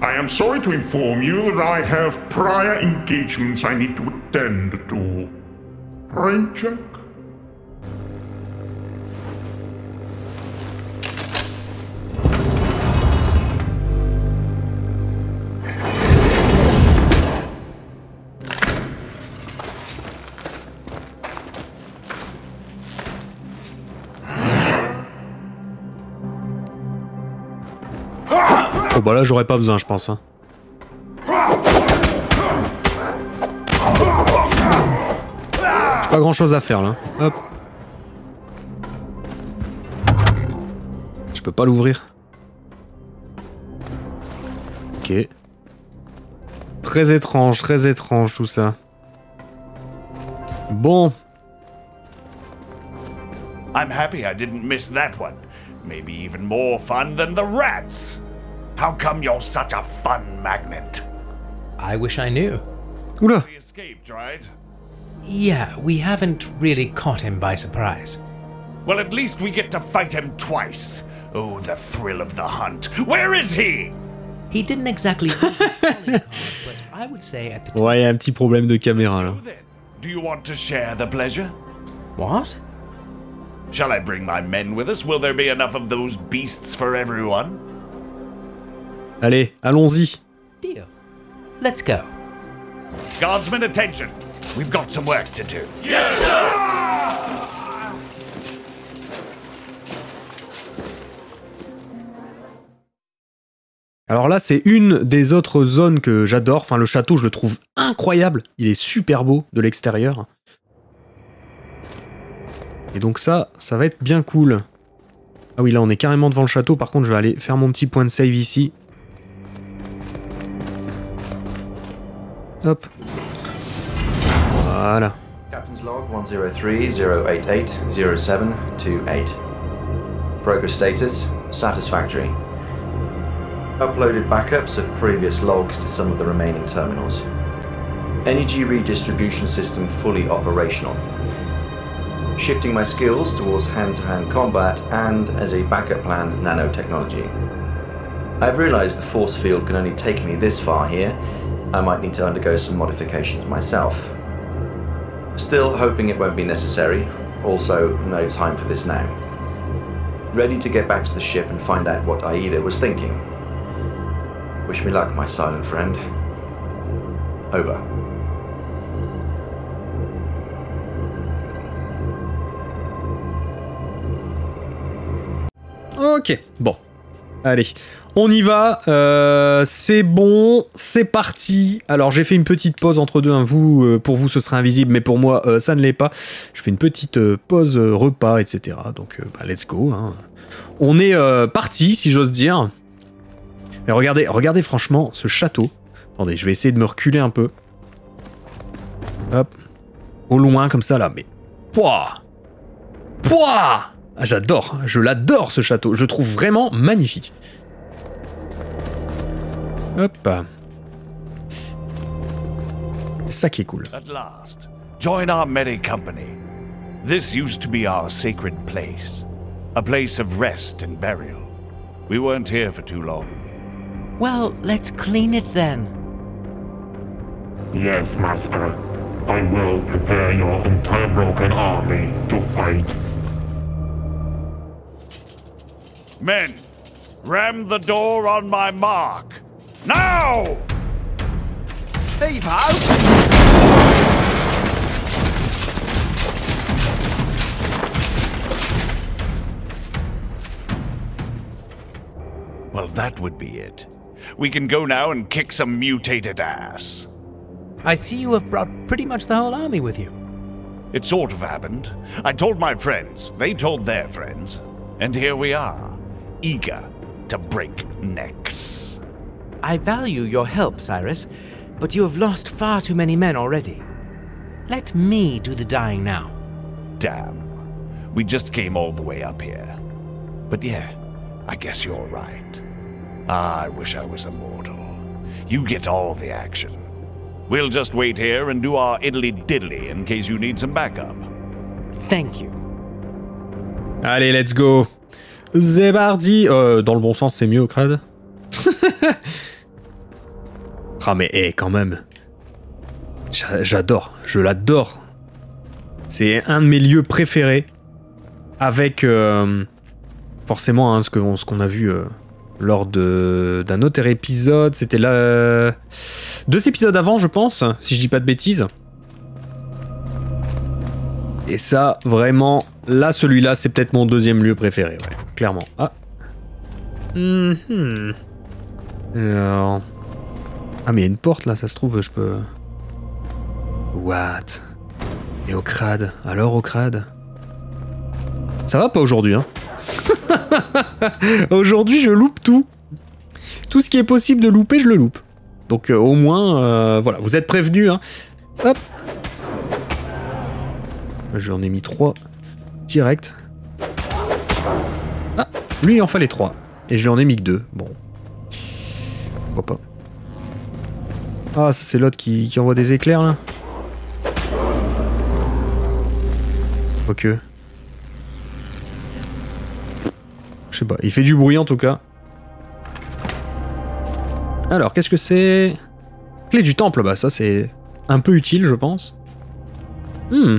[SPEAKER 9] I am sorry to inform you that I have prior engagements I need to attend to. Rain check?
[SPEAKER 1] Bon bah là j'aurais pas besoin je pense. Hein. J'ai pas grand chose à faire là. Hop. Je peux pas l'ouvrir. Ok. Très étrange, très étrange tout ça. Bon.
[SPEAKER 8] I'm happy I didn't miss that one. Maybe even more fun than the rats. How come you're such a fun magnet?
[SPEAKER 5] I wish I knew.
[SPEAKER 1] Oula.
[SPEAKER 8] He escaped, right?
[SPEAKER 5] Yeah, we haven't really caught him by surprise.
[SPEAKER 8] Well, at least we get to fight him twice. Oh, the thrill of the hunt. Where is he?
[SPEAKER 5] He didn't exactly hold his calling card, but I would say at the time.
[SPEAKER 1] Ouais, y a un petit problème de caméra là.
[SPEAKER 8] Then, do you want to share the pleasure?
[SPEAKER 5] What?
[SPEAKER 8] Shall I bring my men with us? Will there be enough of those beasts for everyone?
[SPEAKER 1] Allez, allons-y.
[SPEAKER 5] Deal. Let's go.
[SPEAKER 8] Guardsmen, attention! We've got some work to do.
[SPEAKER 1] Alors là, c'est une des autres zones que j'adore. Enfin, le château, je le trouve incroyable. Il est super beau de l'extérieur. Et donc ça, ça va être bien cool. Ah oui, là, on est carrément devant le château. Par contre, je vais aller faire mon petit point de save ici. Hop. Voilà.
[SPEAKER 10] Captain's log 103-088-0728. Progress status satisfactory. Uploaded backups of previous logs to some of the remaining terminals. Energy redistribution system fully operational. Shifting my skills towards hand to hand combat and, as a backup plan, nanotechnology. I've realized the force field can only take me this far here. I might need to undergo some modifications myself. Still hoping it won't be necessary. Also, no time for this now. Ready to get back to the ship and find out what Aida was thinking. Wish me luck, my silent friend. Over.
[SPEAKER 1] Ok, bon. Allez, on y va. Euh, c'est bon, c'est parti. Alors j'ai fait une petite pause entre deux. hein. Vous, euh, pour vous, ce sera invisible, mais pour moi, euh, ça ne l'est pas. Je fais une petite pause repas, etc. Donc, bah, let's go. hein. On est parti, si j'ose dire. Mais regardez, regardez franchement ce château. Attendez, je vais essayer de me reculer un peu. Hop, au loin comme ça là. Mais, pouah, pouah. Ah, j'adore, je l'adore ce château, je trouve vraiment magnifique. Hop. C'est ça qui est cool.
[SPEAKER 8] At last, join our merry company. This used to be our sacred place, a place of rest and burial. We weren't here for too long.
[SPEAKER 5] Well, let's clean it then.
[SPEAKER 9] Yes, Master. I will prepare your entire broken army to fight.
[SPEAKER 8] Men, ram the door on my mark. Now!
[SPEAKER 4] Heave ho!
[SPEAKER 8] Well, that would be it. We can go now and kick some mutated ass.
[SPEAKER 5] I see you have brought pretty much the whole army with you.
[SPEAKER 8] It sort of happened. I told my friends, they told their friends, and here we are, eager to break necks.
[SPEAKER 5] I value your help, Cyrus, but you have lost far too many men already. Let me do the dying now.
[SPEAKER 8] Damn. We just came all the way up here. But yeah, I guess you're right. Ah, I wish I was immortal. You get all the action. We'll just wait here and do our idly diddly in case you need some backup.
[SPEAKER 5] Thank you.
[SPEAKER 1] Allez, let's go. Zébardi. Euh, dans le bon sens, c'est mieux au crade. ah mais eh, quand même. J'a- J'adore, je l'adore. C'est un de mes lieux préférés. Avec euh, forcément hein, ce qu'on a vu euh, lors d'un autre épisode. C'était là. Deux épisodes avant, je pense, si je dis pas de bêtises. Et ça, vraiment, là, celui-là, c'est peut-être mon deuxième lieu préféré, ouais, clairement. Ah. Mhm. Alors... Ah mais il y a une porte là, ça se trouve, je peux... What? Et au crade Alors au crade? Ça va pas aujourd'hui, hein? Aujourd'hui, je loupe tout. Tout ce qui est possible de louper, je le loupe. Donc euh, au moins, euh, voilà, vous êtes prévenus. Hein. Hop. J'en ai mis 3 direct. Ah, lui il en fallait 3. Et j'en ai mis 2. Bon. Ah, ça c'est l'autre qui, qui envoie des éclairs là. Ok. Je sais pas, il fait du bruit en tout cas. Alors, qu'est-ce que c'est? Clé du temple, bah ça c'est un peu utile je pense. Hmm.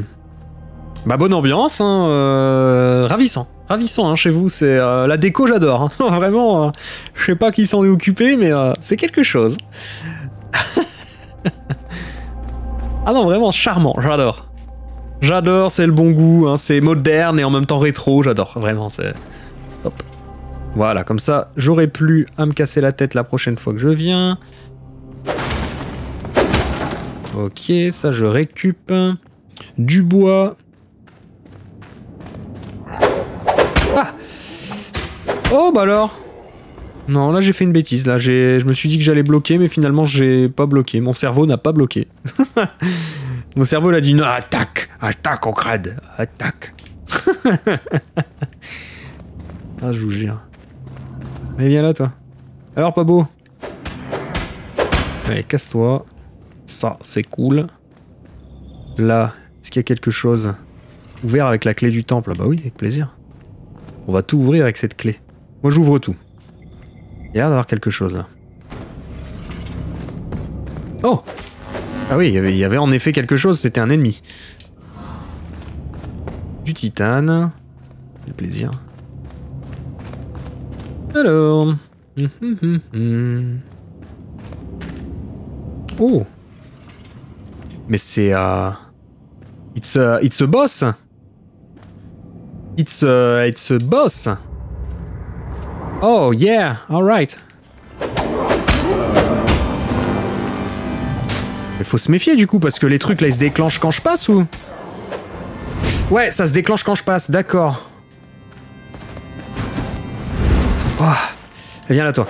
[SPEAKER 1] Bah bonne ambiance, hein, euh, ravissant. Ravissant hein, chez vous, c'est euh, la déco j'adore. Hein. Vraiment, euh, je sais pas qui s'en est occupé, mais c'est quelque chose. Ah non, vraiment charmant, j'adore. J'adore, c'est le bon goût, hein, c'est moderne et en même temps rétro, j'adore, vraiment. Voilà, comme ça, j'aurai plus à me casser la tête la prochaine fois que je viens. Ok, ça je récup. Du bois. Ah Oh bah alors Non, là j'ai fait une bêtise. Là, je me suis dit que j'allais bloquer, mais finalement j'ai pas bloqué. Mon cerveau n'a pas bloqué. Mon cerveau l'a dit non, attaque Attaque au crade Attaque Ah, je vous jure. Mais viens là, toi. Alors, pas beau Allez, casse-toi. Ça, c'est cool. Là, est-ce qu'il y a quelque chose ouvert avec la clé du temple? Bah oui, avec plaisir. On va tout ouvrir avec cette clé. Moi, j'ouvre tout. Il y a l'air d'avoir quelque chose. Oh Ah oui, il y avait en effet quelque chose, c'était un ennemi. Du titane. Quel plaisir. Alors. Oh. Mais c'est uh... It's a, it's a boss. It's a, it's a boss. Oh yeah, alright. Mais faut se méfier du coup parce que les trucs là ils se déclenchent quand je passe ou? Ouais, ça se déclenche quand je passe, d'accord. Oh. Viens là, toi.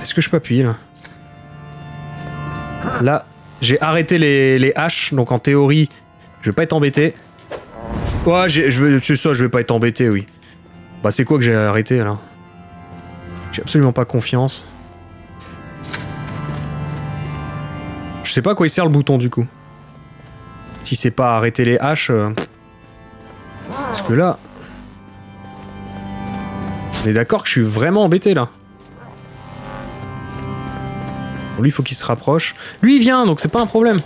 [SPEAKER 1] Est-ce que je peux appuyer là? Là, j'ai arrêté les, les, haches, donc en théorie, je vais pas être embêté. Ouais, je c'est ça, je vais pas être embêté, oui. Bah c'est quoi que j'ai arrêté là J'ai absolument pas confiance. Je sais pas à quoi il sert le bouton du coup. Si c'est pas arrêter les haches... Euh, parce que là... On est d'accord que je suis vraiment embêté là. Lui, il faut qu'il se rapproche. Lui, il vient, donc c'est pas un problème.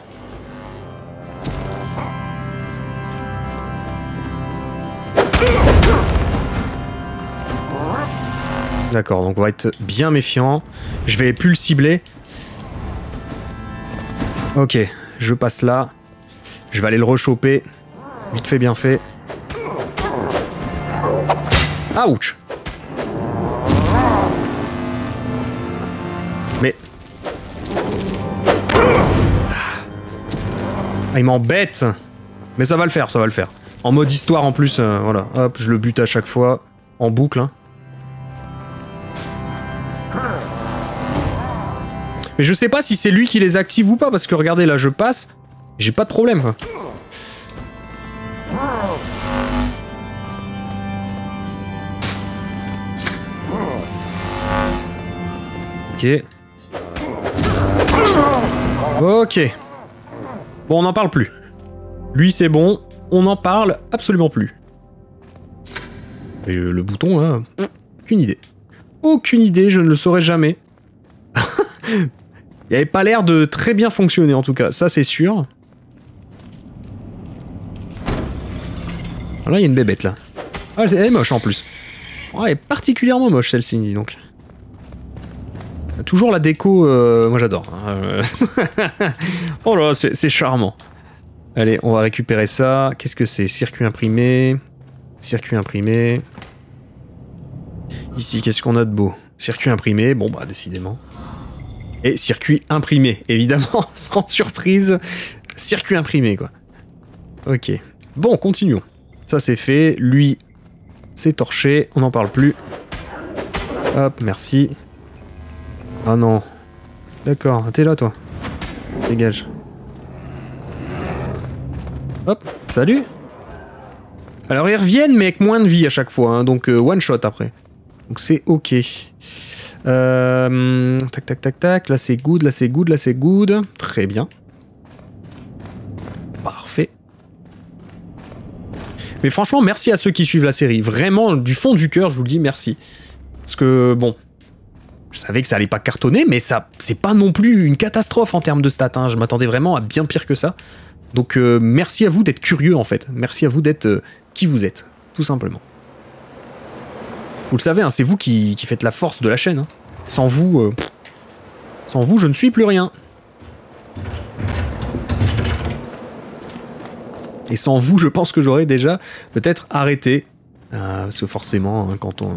[SPEAKER 1] D'accord, donc on va être bien méfiant. Je vais plus le cibler. Ok, je passe là. Je vais aller le rechoper. Vite fait, bien fait. Ouch Mais... Ah, il m'embête Mais ça va le faire, ça va le faire. En mode histoire en plus, euh, voilà. Hop, je le bute à chaque fois. En boucle, hein. Mais je sais pas si c'est lui qui les active ou pas, parce que regardez, là, je passe. J'ai pas de problème. Ok. Ok. Bon, on n'en parle plus. Lui, c'est bon. On n'en parle absolument plus. Et le bouton, là... Aucune idée. Aucune idée, je ne le saurais jamais. Il avait pas l'air de très bien fonctionner, en tout cas. Ça, c'est sûr. Là, il y a une bébête, là. Ah, elle est moche, en plus. Oh, elle est particulièrement moche, celle-ci, donc. Toujours la déco, euh, moi j'adore. Hein. oh là, c'est charmant. Allez, on va récupérer ça. Qu'est-ce que c'est? Circuit imprimé. Circuit imprimé. Ici, qu'est-ce qu'on a de beau? Circuit imprimé, bon bah décidément. Et circuit imprimé, évidemment, sans surprise. Circuit imprimé, quoi. Ok. Bon, continuons. Ça c'est fait. Lui, c'est torché. On n'en parle plus. Hop, merci. Ah non. D'accord, t'es là toi. Dégage. Hop, salut. Alors ils reviennent mais avec moins de vie à chaque fois, hein, donc euh, one shot après. Donc c'est ok. Euh, tac tac tac tac, là c'est good, là c'est good, là c'est good. Très bien. Parfait. Mais franchement, merci à ceux qui suivent la série. Vraiment, du fond du cœur, je vous le dis merci. Parce que, bon, je savais que ça allait pas cartonner, mais ça, c'est pas non plus une catastrophe en termes de stats. hein. Je m'attendais vraiment à bien pire que ça. Donc, euh, merci à vous d'être curieux, en fait. Merci à vous d'être euh, qui vous êtes, tout simplement. Vous le savez, hein, c'est vous qui, faites la force de la chaîne. hein. Sans vous, euh, sans vous, je ne suis plus rien. Et sans vous, je pense que j'aurais déjà peut-être arrêté. Euh, parce que forcément, hein, quand on,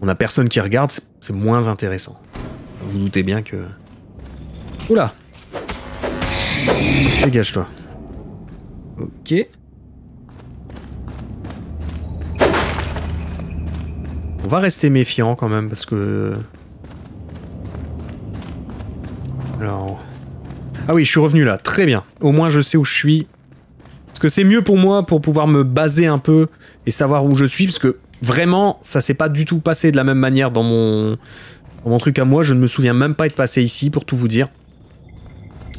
[SPEAKER 1] on a personne qui regarde, c'est- c'est moins intéressant. Vous vous doutez bien que... Oula Dégage-toi. Ok. On va rester méfiant quand même parce que... Alors... Ah oui, je suis revenu là. Très bien. Au moins je sais où je suis. Parce que c'est mieux pour moi pour pouvoir me baser un peu et savoir où je suis. Parce que vraiment, ça s'est pas du tout passé de la même manière dans mon, dans mon truc à moi. Je ne me souviens même pas être passé ici pour tout vous dire.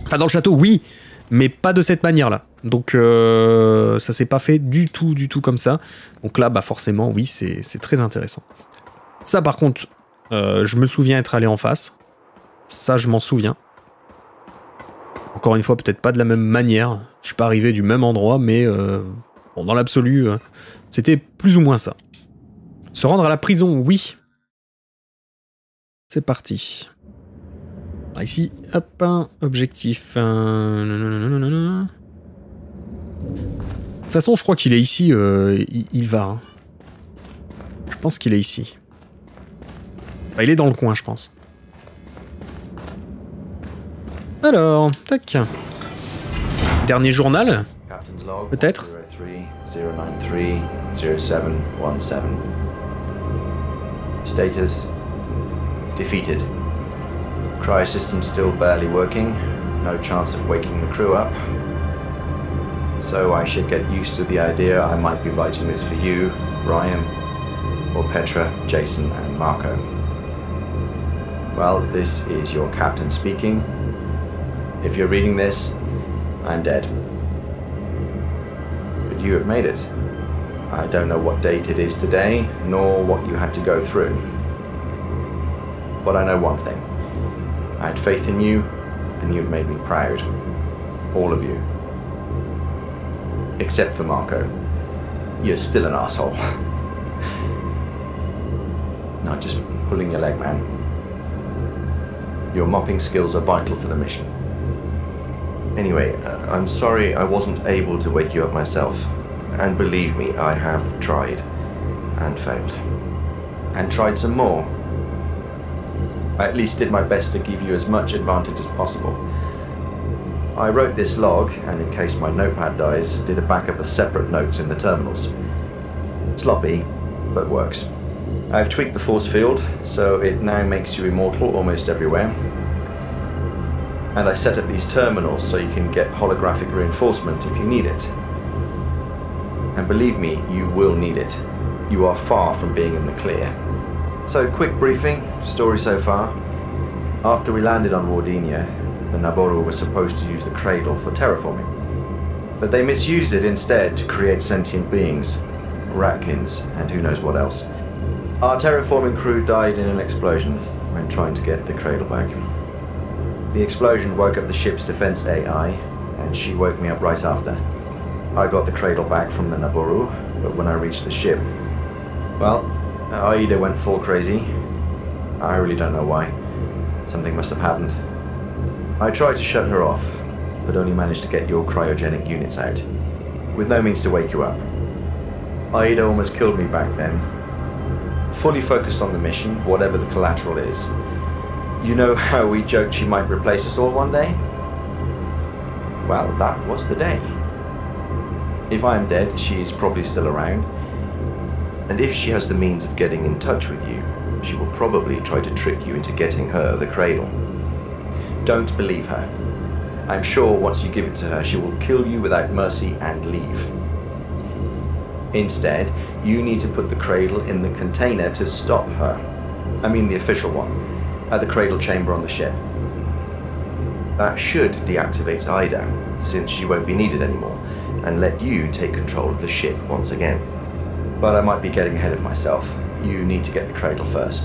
[SPEAKER 1] Enfin, dans le château, oui, mais pas de cette manière-là. Donc, euh, ça s'est pas fait du tout, du tout comme ça. Donc là, bah forcément, oui, c'est très intéressant. Ça, par contre, euh, je me souviens être allé en face. Ça, je m'en souviens. Encore une fois, peut-être pas de la même manière. Je suis pas arrivé du même endroit, mais euh, dans l'absolu, c'était plus ou moins ça. Se rendre à la prison, oui. C'est parti. Ici, hop, un objectif. nanana. De toute façon, je crois qu'il est ici. euh, il, il va. hein. Je pense qu'il est ici. Enfin, il est dans le coin, je pense. Alors, tac. Dernier journal Peut-être.
[SPEAKER 10] 030930717. Status defeated. Cryo system still barely working. No chance of waking the crew up. So I should get used to the idea I might be writing this for you, Ryan, or Petra, Jason, and Marco. Well, this is your captain speaking. If you're reading this, I'm dead. But you have made it. I don't know what date it is today, nor what you had to go through. But I know one thing. I had faith in you, and you've made me proud. All of you. Except for Marco. You're still an asshole. Not just pulling your leg, man. Your mopping skills are vital for the mission. Anyway, uh, I'm sorry I wasn't able to wake you up myself. And believe me, I have tried. And failed. And tried some more. I at least did my best to give you as much advantage as possible. I wrote this log, and in case my notepad dies, did a backup of separate notes in the terminals. Sloppy, but works. I've tweaked the force field, so it now makes you immortal almost everywhere. And I set up these terminals so you can get holographic reinforcement if you need it. And believe me, you will need it. You are far from being in the clear. So, quick briefing story so far. After we landed on Wardinia, the Naboru was supposed to use the cradle for terraforming. But they misused it instead to create sentient beings, Ratkins, and who knows what else. Our terraforming crew died in an explosion when trying to get the cradle back. The explosion woke up the ship's defense AI, and she woke me up right after. I got the cradle back from the Naboru, but when I reached the ship, well, Aida went full crazy. I really don't know why. Something must have happened. I tried to shut her off, but only managed to get your cryogenic units out, with no means to wake you up. Aida almost killed me back then. Fully focused on the mission, whatever the collateral is. You know how we joked she might replace us all one day? Well, that was the day. If I'm dead, she's probably still around. And if she has the means of getting in touch with you, she will probably try to trick you into getting her the cradle. Don't believe her. I'm sure once you give it to her, she will kill you without mercy and leave. Instead, you need to put the cradle in the container to stop her. I mean the official one, at the cradle chamber on the ship. That should deactivate Ida, since she won't be needed anymore, and let you take control of the ship once again. But I might be getting ahead of myself. You need to get the cradle first.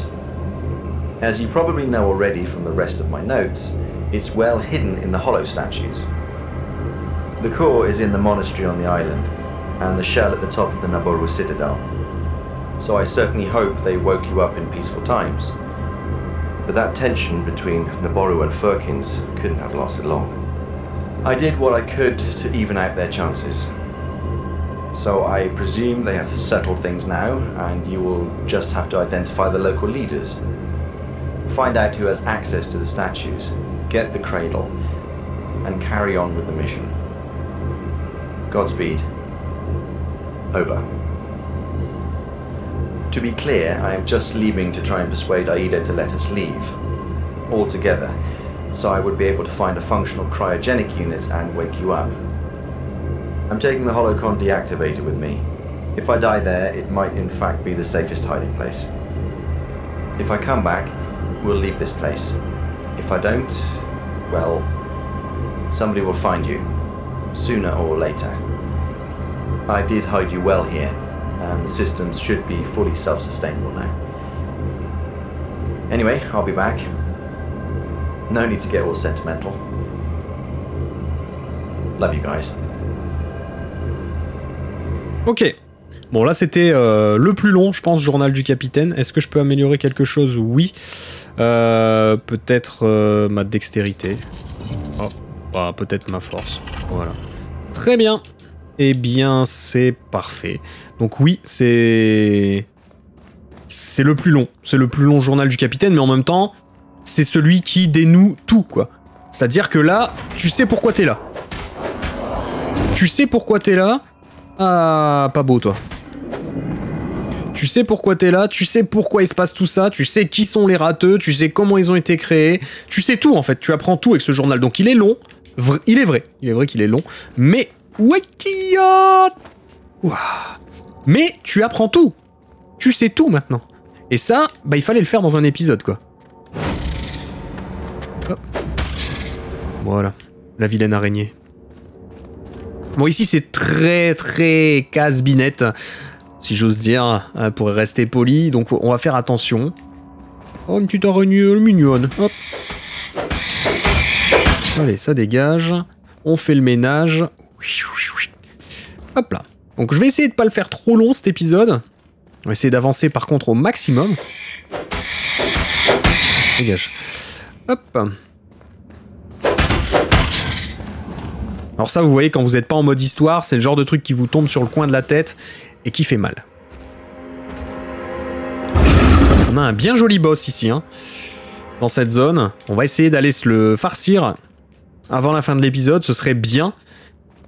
[SPEAKER 10] As you probably know already from the rest of my notes, it's well hidden in the hollow statues. The core is in the monastery on the island, and the shell at the top of the Naboru citadel. So I certainly hope they woke you up in peaceful times. But that tension between Naboru and Firkins couldn't have lasted long. I did what I could to even out their chances. So I presume they have settled things now, and you will just have to identify the local leaders. Find out who has access to the statues, get the cradle, and carry on with the mission. Godspeed. Over. To be clear, I am just leaving to try and persuade Aida to let us leave. All together, so I would be able to find a functional cryogenic unit and wake you up. I'm taking the holocron deactivator with me. If I die there, it might in fact be the safest hiding place. If I come back, we'll leave this place. If I don't, well, somebody will find you, sooner or later. I did hide you well here, and the systems should be fully self-sustainable now. Anyway, I'll be back. No need to get all sentimental. Love you guys.
[SPEAKER 1] Ok. Bon, là, c'était euh, le plus long, je pense, journal du capitaine. Est-ce que je peux améliorer quelque chose? Oui. Euh, peut-être euh, ma dextérité. Oh, bah, peut-être ma force. Voilà. Très bien. Eh bien, c'est parfait. Donc oui, c'est... C'est le plus long. C'est le plus long journal du capitaine, mais en même temps, c'est celui qui dénoue tout, quoi. C'est-à-dire que là, tu sais pourquoi t'es là. Tu sais pourquoi t'es là? Ah, pas beau, toi. Tu sais pourquoi t'es là, tu sais pourquoi il se passe tout ça, tu sais qui sont les rateux, tu sais comment ils ont été créés, tu sais tout en fait, tu apprends tout avec ce journal. Donc il est long, il est vrai, il est vrai qu'il est long, mais... Mais tu apprends tout. Tu sais tout maintenant. Et ça, bah il fallait le faire dans un épisode quoi. Voilà, la vilaine araignée. Bon, ici, c'est très, très casse-binette, si j'ose dire, euh, pour rester poli. Donc, on va faire attention. Oh, une petite araignée mignonne. Allez, ça dégage. On fait le ménage. Hop là. Donc, je vais essayer de pas le faire trop long, cet épisode. On va essayer d'avancer, par contre, au maximum. Dégage. Hop. Alors ça, vous voyez, quand vous n'êtes pas en mode histoire, c'est le genre de truc qui vous tombe sur le coin de la tête et qui fait mal. On a un bien joli boss ici, hein, dans cette zone. On va essayer d'aller se le farcir avant la fin de l'épisode, ce serait bien.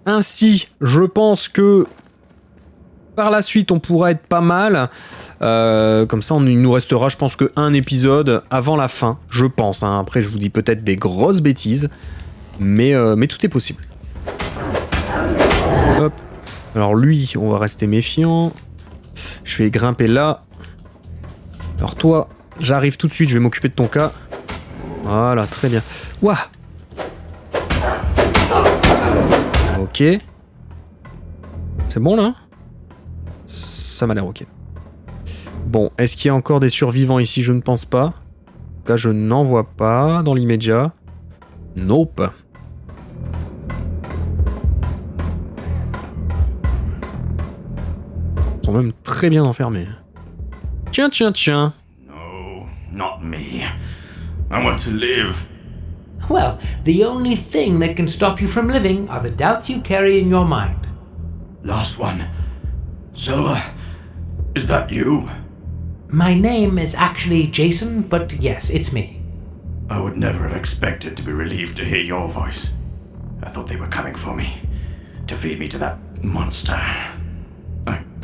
[SPEAKER 1] Ainsi, je pense que par la suite, on pourra être pas mal. Euh, comme ça, il nous restera, je pense, que un épisode avant la fin, je pense. hein. Après, je vous dis peut-être des grosses bêtises, mais, euh, mais tout est possible. Hop. Alors lui, on va rester méfiant. Je vais grimper là. Alors toi, j'arrive tout de suite, je vais m'occuper de ton cas. Voilà, très bien. Ouah Ok. C'est bon là Ça m'a l'air ok. Bon, est-ce qu'il y a encore des survivants ici? Je ne pense pas. En tout cas, je n'en vois pas dans l'immédiat. Nope. Sont même très bien enfermés. Tiens, tiens, tiens.
[SPEAKER 9] No, not me. I want to live.
[SPEAKER 5] Well, the only thing that can stop you from living are the doubts you carry in your mind.
[SPEAKER 9] Last one.
[SPEAKER 8] Silva, is that you?
[SPEAKER 5] My name is actually Jason, but yes, it's me.
[SPEAKER 8] I would never have expected to be relieved to hear your voice. I thought they were coming for me, to feed me to that monster.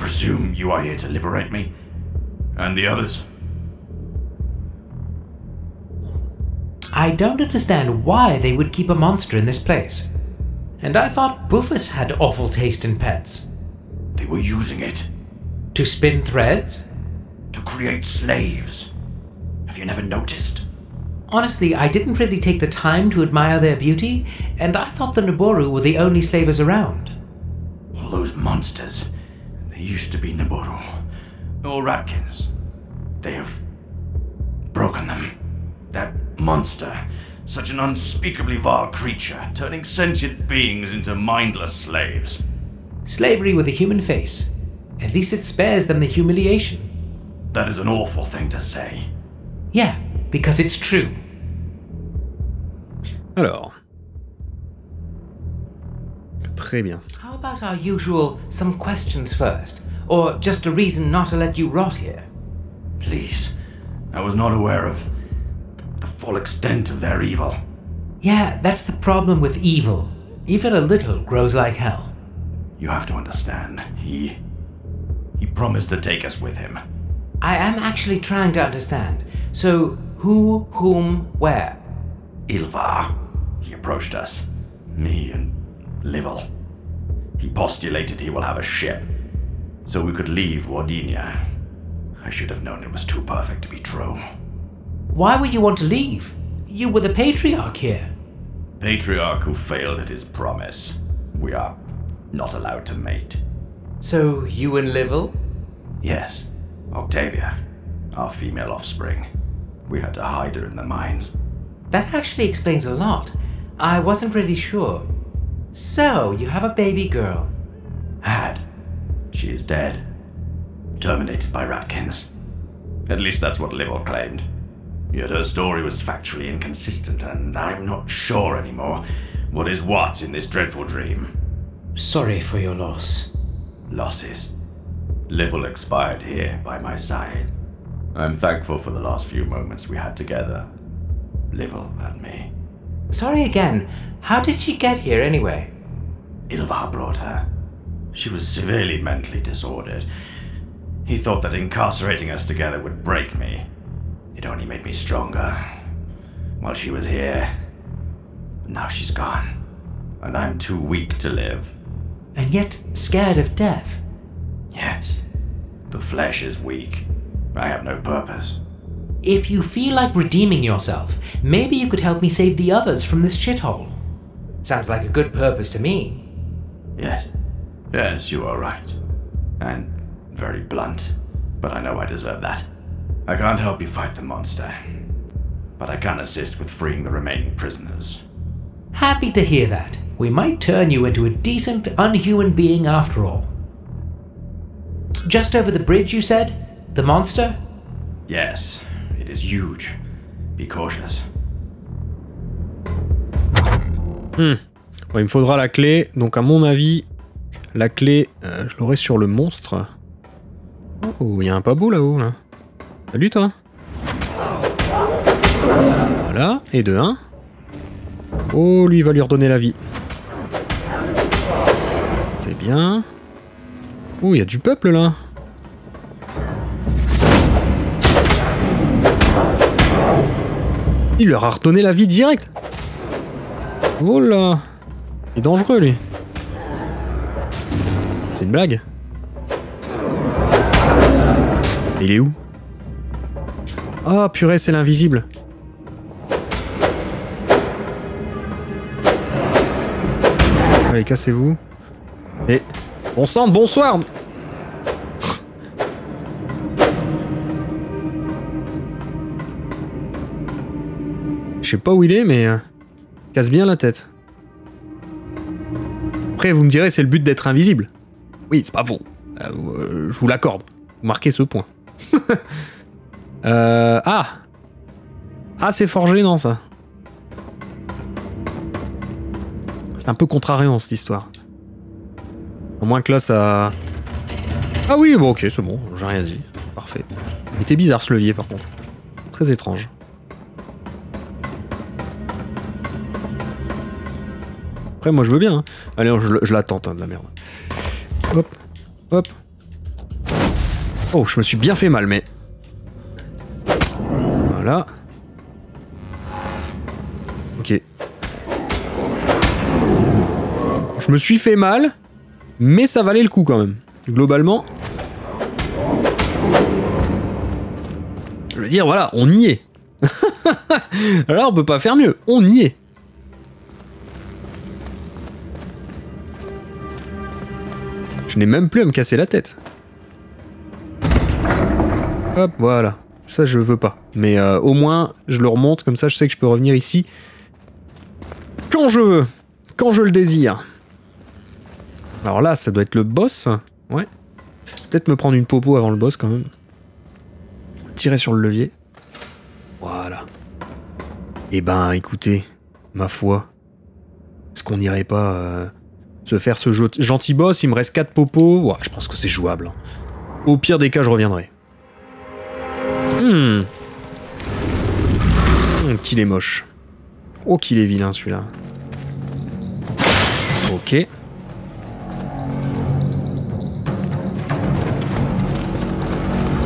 [SPEAKER 8] I presume you are here to liberate me? And the others?
[SPEAKER 5] I don't understand why they would keep a monster in this place. And I thought Bufus had awful taste in pets.
[SPEAKER 8] They were using it
[SPEAKER 5] To spin threads?
[SPEAKER 8] to create slaves. Have you never noticed?
[SPEAKER 5] Honestly, I didn't really take the time to admire their beauty, and I thought the Naboru were the only slavers around.
[SPEAKER 8] All those monsters. They used to be Naboru. Or Ratkins. They have broken them. That monster, such an unspeakably vile creature, turning sentient beings into mindless slaves.
[SPEAKER 5] Slavery with a human face. At least it spares them the humiliation.
[SPEAKER 8] That is an awful thing to say.
[SPEAKER 5] Yeah, because it's true.
[SPEAKER 1] Alors. Très bien.
[SPEAKER 5] About our usual some questions first? Or just a reason not to let you rot here?
[SPEAKER 8] Please. I was not aware of the full extent of their evil.
[SPEAKER 5] Yeah, that's the problem with evil. Even a little grows like hell.
[SPEAKER 8] You have to understand. He. He promised to take us with him.
[SPEAKER 5] I am actually trying to understand. So, who, whom, where?
[SPEAKER 8] Ilvar. He approached us. Me and Livel. He postulated he will have a ship. So we could leave Wardinia. I should have known it was too perfect to be true.
[SPEAKER 5] Why would you want to leave? You were the patriarch here.
[SPEAKER 8] Patriarch who failed at his promise. We are not allowed to mate.
[SPEAKER 5] So, you and Livel?
[SPEAKER 8] Yes, Octavia, our female offspring. We had to hide her in the mines.
[SPEAKER 5] That actually explains a lot. I wasn't really sure. So, you have a baby girl.
[SPEAKER 8] Had. She is dead. Terminated by Ratkins. At least that's what Livel claimed. Yet her story was factually inconsistent, and I'm not sure anymore what is what in this dreadful dream.
[SPEAKER 5] Sorry for your loss.
[SPEAKER 8] Losses. Livel expired here by my side. I'm thankful for the last few moments we had together. Livel and me.
[SPEAKER 5] Sorry again. How did she get here anyway?
[SPEAKER 8] Ilvar brought her. She was severely mentally disordered. He thought that incarcerating us together would break me. It only made me stronger. While she was here, now she's gone. And I'm too weak to live.
[SPEAKER 5] And yet scared of death.
[SPEAKER 8] Yes, the flesh is weak. I have no purpose.
[SPEAKER 5] If you feel like redeeming yourself, maybe you could help me save the others from this shithole. Sounds like a good purpose to me.
[SPEAKER 8] Yes, yes, you are right. And very blunt, but I know I deserve that. I can't help you fight the monster, but I can assist with freeing the remaining prisoners.
[SPEAKER 5] Happy to hear that. We might turn you into a decent, unhuman being after all. Just over the bridge, you said? The monster?
[SPEAKER 8] Yes, it is huge. Be cautious.
[SPEAKER 1] Hmm. Il me faudra la clé. Donc, à mon avis, la clé, euh, je l'aurai sur le monstre. Oh, il y a un pas là-haut, là. Salut, toi. Voilà, et de 1. Oh, lui, il va lui redonner la vie. C'est bien. Oh, il y a du peuple, là. Il leur a redonné la vie direct. Oh là Il est dangereux lui. C'est une blague. Il est où? Ah purée, c'est l'invisible. Allez, cassez-vous. Et... Bon sang, bonsoir Je sais pas où il est, mais... casse bien la tête. Après, vous me direz, c'est le but d'être invisible. Oui, c'est pas. Euh, euh, je vous l'accorde. Vous marquez ce point. Euh, ah Ah, c'est forgé, non, ça C'est un peu contrariant, cette histoire. Au moins que là, ça... Ah oui, bon ok, c'est bon, j'ai rien dit. Parfait. Il était bizarre ce levier par contre. Très étrange. Après, moi je veux bien. hein. Allez, je, je hein, de la merde. Hop, hop. Oh, je me suis bien fait mal, mais. Voilà. Ok. Je me suis fait mal, mais ça valait le coup quand même. Globalement. Je veux dire, voilà, on y est. Là, on peut pas faire mieux. On y est. Je n'ai même plus à me casser la tête. Hop, voilà. Ça, je veux pas. Mais euh, au moins, je le remonte, comme ça, je sais que je peux revenir ici. Quand je veux. Quand je le désire. Alors là, ça doit être le boss. Ouais. Peut-être me prendre une popo avant le boss, quand même. Tirer sur le levier. Voilà. Eh ben, écoutez, ma foi. Est-ce qu'on n'irait pas euh, faire ce jeu gentil boss Il me reste 4 popos. Ouais, je pense que c'est jouable. hein. Au pire des cas, je reviendrai. Hmm. Hmm, qu'il est moche. Oh, qu'il est vilain celui-là. Ok.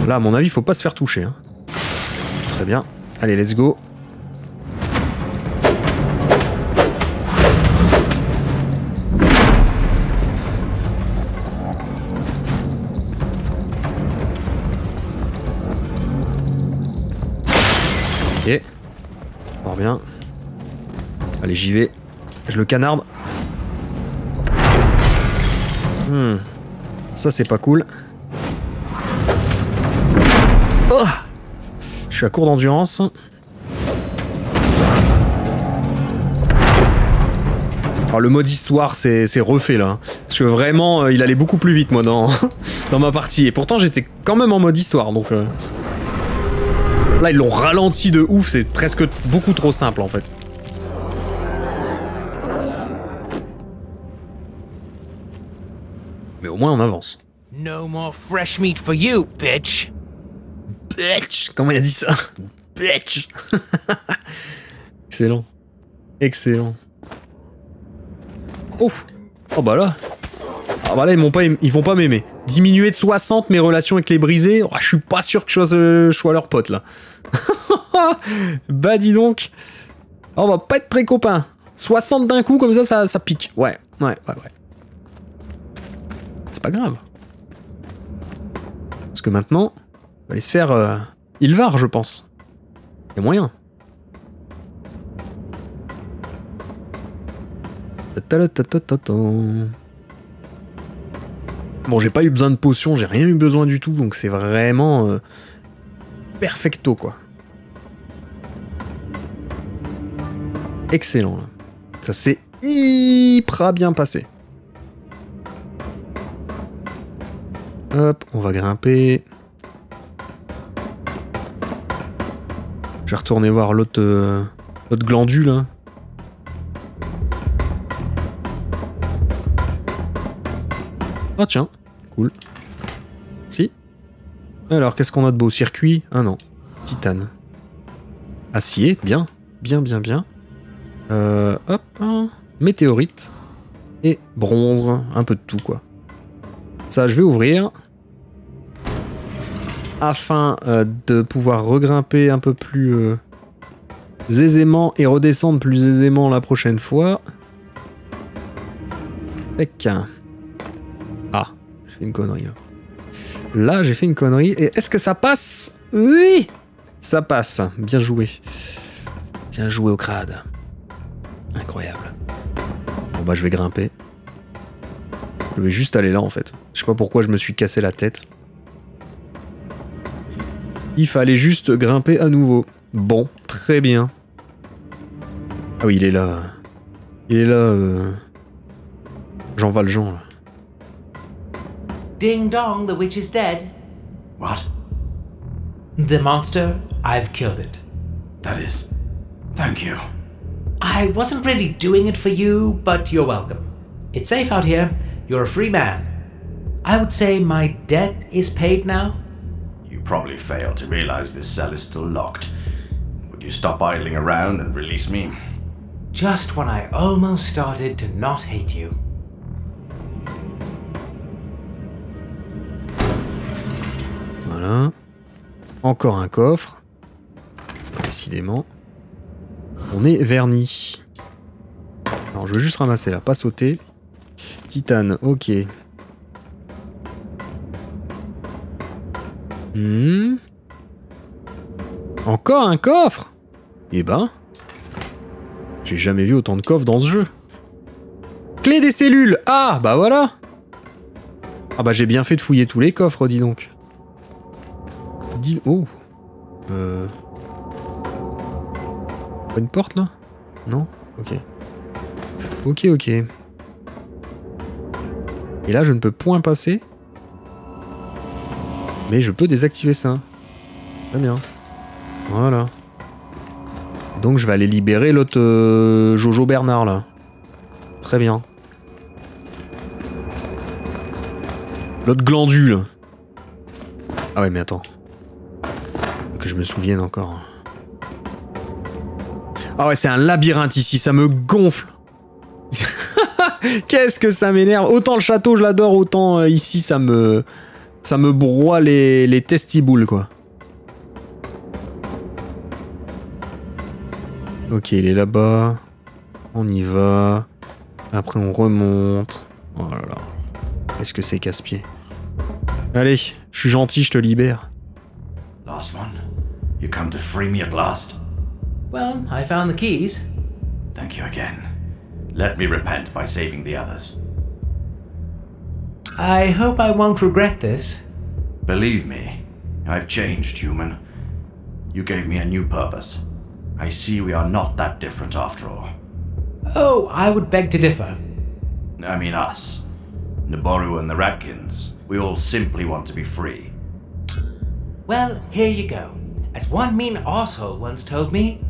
[SPEAKER 1] Là, à mon avis, faut pas se faire toucher. hein. Très bien. Allez, let's go. Je le canarde. Hmm. Ça, c'est pas cool. Oh Je suis à court d'endurance. Alors, le mode histoire, c'est refait là. Parce que vraiment, euh, il allait beaucoup plus vite, moi, dans, dans ma partie. Et pourtant, j'étais quand même en mode histoire, donc. euh, Là, ils l'ont ralenti de ouf, c'est presque beaucoup trop simple en fait. Au moins, on avance.
[SPEAKER 5] No more fresh meat for you, bitch.
[SPEAKER 1] Bitch Comment il a dit ça? Bitch Excellent. Excellent. Ouf Oh bah là Ah bah là, ils, pas, ils vont pas m'aimer. Diminuer de 60 mes relations avec les brisés, oh, je suis pas sûr que je sois, euh, je sois leur pote là. bah dis donc Oh, On va pas être très copains. 60 d'un coup comme ça, ça, ça pique. Ouais, ouais, ouais, ouais. C'est pas grave. Parce que maintenant, on va aller se faire euh, Ilvar, je pense. Y a moyen. Bon, j'ai pas eu besoin de potions, j'ai rien eu besoin du tout, donc c'est vraiment euh, perfecto quoi. Excellent. Ça s'est hyper bien passé. Hop, on va grimper. Je vais retourner voir l'autre euh, glandule. Ah tiens, cool. Si. Alors, qu'est-ce qu'on a de beau? Circuit? Ah non. Titane. Acier, bien. Bien, bien, bien. Euh, hop. Météorite. Et bronze. Un peu de tout, quoi. Ça, je vais ouvrir. Afin euh, de pouvoir regrimper un peu plus euh, aisément et redescendre plus aisément la prochaine fois. Tac. Ah, j'ai fait une connerie là. Là, j'ai fait une connerie. Et est-ce que ça passe? Oui Ça passe. Bien joué. Bien joué au crade. Incroyable. Bon bah je vais grimper. Je vais juste aller là en fait. Je sais pas pourquoi je me suis cassé la tête. Il fallait juste grimper à nouveau. Bon, très bien. Ah oui, il est là. Il est là. Euh... Jean Valjean. Là.
[SPEAKER 5] Ding dong, the witch is dead.
[SPEAKER 2] What?
[SPEAKER 5] The monster, I've killed it.
[SPEAKER 2] That is. Thank you.
[SPEAKER 5] I wasn't really doing it for you, but you're welcome. It's safe out here. You're a free man. I would say my debt is paid now.
[SPEAKER 8] Probably fail to realize this cell is still locked. Would you stop idling around and release me?
[SPEAKER 5] Just when I almost started to not hate you.
[SPEAKER 1] Voilà. Encore un coffre. Décidément. On est verni. Alors je veux juste ramasser là, pas sauter. Titane, ok. Hmm. Encore un coffre? Eh ben. J'ai jamais vu autant de coffres dans ce jeu. Clé des cellules Ah, bah voilà Ah bah j'ai bien fait de fouiller tous les coffres, dis donc. Dis... Oh Euh... Pas une porte là? Non? Ok. Ok, ok. Et là, je ne peux point passer. Mais je peux désactiver ça. Très bien. Voilà. Donc je vais aller libérer l'autre euh, Jojo Bernard là. Très bien. L'autre glandule. Ah ouais mais attends. Que je me souvienne encore. Ah ouais c'est un labyrinthe ici, ça me gonfle. Qu'est-ce que ça m'énerve. Autant le château je l'adore, autant euh, ici ça me... Ça me broie les, les testiboules quoi. Ok, il est là-bas. On y va. Après, on remonte. Oh là là. Qu'est-ce que c'est casse-pied Allez, je suis gentil, je te libère.
[SPEAKER 8] Last one. You come to free me at last?
[SPEAKER 5] Well, I found the keys.
[SPEAKER 8] Thank you again. Let me repent by saving the others.
[SPEAKER 5] I hope I won't regret this.
[SPEAKER 8] Believe me, I've changed, human. You gave me a new purpose. I see we are not that different after all.
[SPEAKER 5] Oh, I would beg to differ.
[SPEAKER 8] I mean us. Naboru and the Ratkins. We all simply want to be free.
[SPEAKER 5] Well, here you go. As one mean asshole once told me,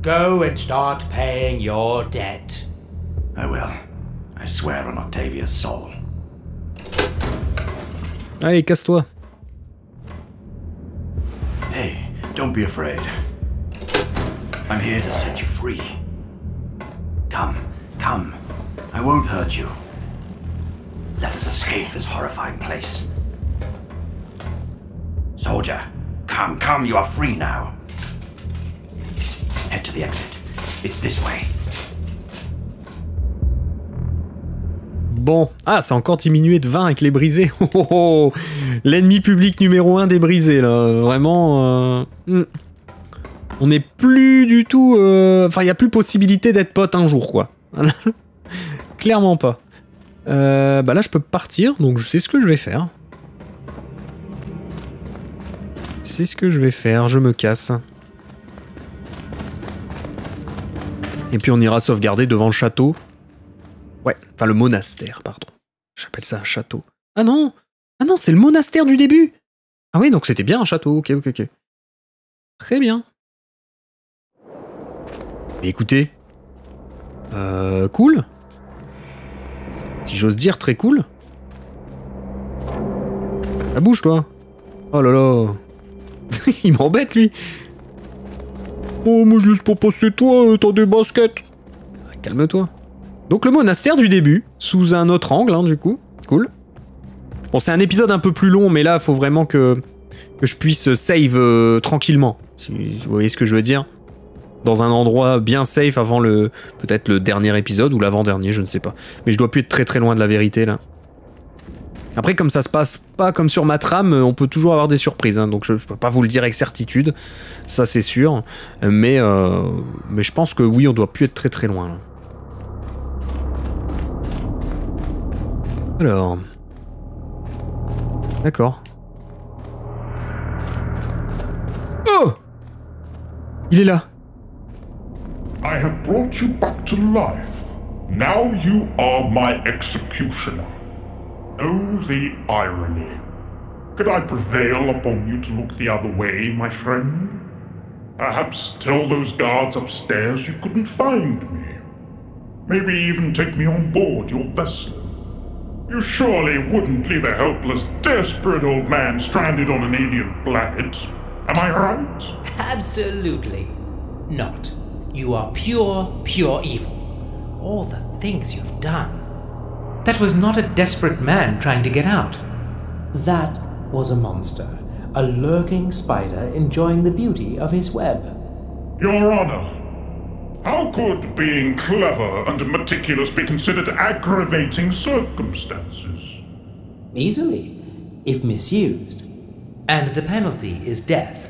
[SPEAKER 5] go and start paying your debt.
[SPEAKER 8] I will. I swear on Octavia's soul.
[SPEAKER 1] Allez, casse-toi.
[SPEAKER 8] Hey, don't be afraid. I'm here to set you free. Come, come. I won't hurt you. Let us escape this horrifying place. Soldier, come, come, you are free now. Head to the exit. It's this way.
[SPEAKER 1] Bon, ah, c'est encore diminué de 20 avec les brisés. Oh, oh, oh. L'ennemi public numéro 1 des brisés, là. Vraiment. euh, hmm. On n'est plus du tout. euh, Enfin, il n'y a plus possibilité d'être pote un jour, quoi. Clairement pas. Euh, bah là, je peux partir, donc je sais ce que je vais faire. C'est ce que je vais faire, je me casse. Et puis on ira sauvegarder devant le château. Ouais, enfin le monastère, pardon. J'appelle ça un château. Ah non Ah non, c'est le monastère du début Ah oui, donc c'était bien un château, ok, ok, ok. Très bien. Mais écoutez. Euh, cool. Si j'ose dire, très cool. Ah bouge toi Oh là là Il m'embête lui Oh moi je laisse pas passer toi, euh, t'as des baskets Calme-toi. Donc le monastère du début, sous un autre angle hein, du coup. Cool. Bon c'est un épisode un peu plus long, mais là faut vraiment que, que je puisse save euh, tranquillement. Vous voyez ce que je veux dire dans un endroit bien safe avant le peut-être le dernier épisode ou l'avant-dernier, je ne sais pas. Mais je dois plus être très très loin de la vérité là. Après comme ça se passe pas comme sur ma trame, on peut toujours avoir des surprises, hein, donc je, je peux pas vous le dire avec certitude, ça c'est sûr. Mais euh, mais je pense que oui, on doit plus être très très loin là. Alors. D'accord. Oh Il est là.
[SPEAKER 9] I have brought you back to life. Now you are my executioner. Oh, the irony. Could I prevail upon you to look the other way, my friend? Perhaps tell those guards upstairs you couldn't find me. Maybe even take me on board your vessel. You surely wouldn't leave a helpless, desperate old man stranded on an alien planet. Am I right?
[SPEAKER 5] Absolutely not. You are pure, pure evil. All the things you've done. That was not a desperate man trying to get out.
[SPEAKER 11] That was a monster, a lurking spider enjoying the beauty of his web.
[SPEAKER 9] Your Honor, how could being clever and meticulous be considered aggravating circumstances?
[SPEAKER 11] Easily, if misused.
[SPEAKER 5] And the penalty is death.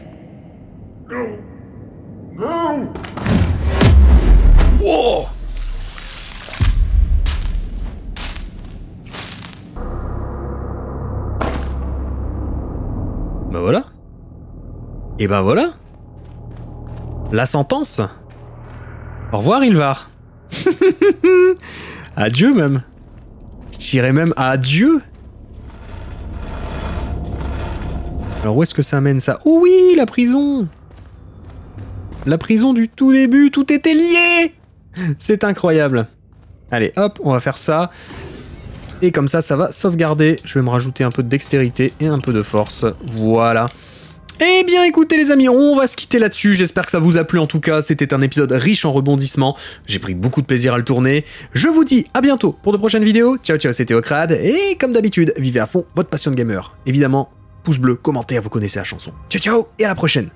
[SPEAKER 9] No. No!
[SPEAKER 1] Whoa Bah voilà. Et ben voilà. La sentence. Au revoir, Ilvar. Adieu même. Je dirais même adieu. Alors où est-ce que ça mène ça? Oh oui, la prison La prison du tout début, tout était lié C'est incroyable. Allez, hop, on va faire ça. Et comme ça, ça va sauvegarder. Je vais me rajouter un peu de dextérité et un peu de force. Voilà. Eh bien écoutez les amis, on va se quitter là-dessus, j'espère que ça vous a plu. En tout cas, c'était un épisode riche en rebondissements, j'ai pris beaucoup de plaisir à le tourner, je vous dis à bientôt pour de prochaines vidéos, ciao ciao c'était Ocrad, et comme d'habitude, vivez à fond votre passion de gamer, évidemment, pouce bleu, commentez, vous connaissez la chanson, ciao ciao et à la prochaine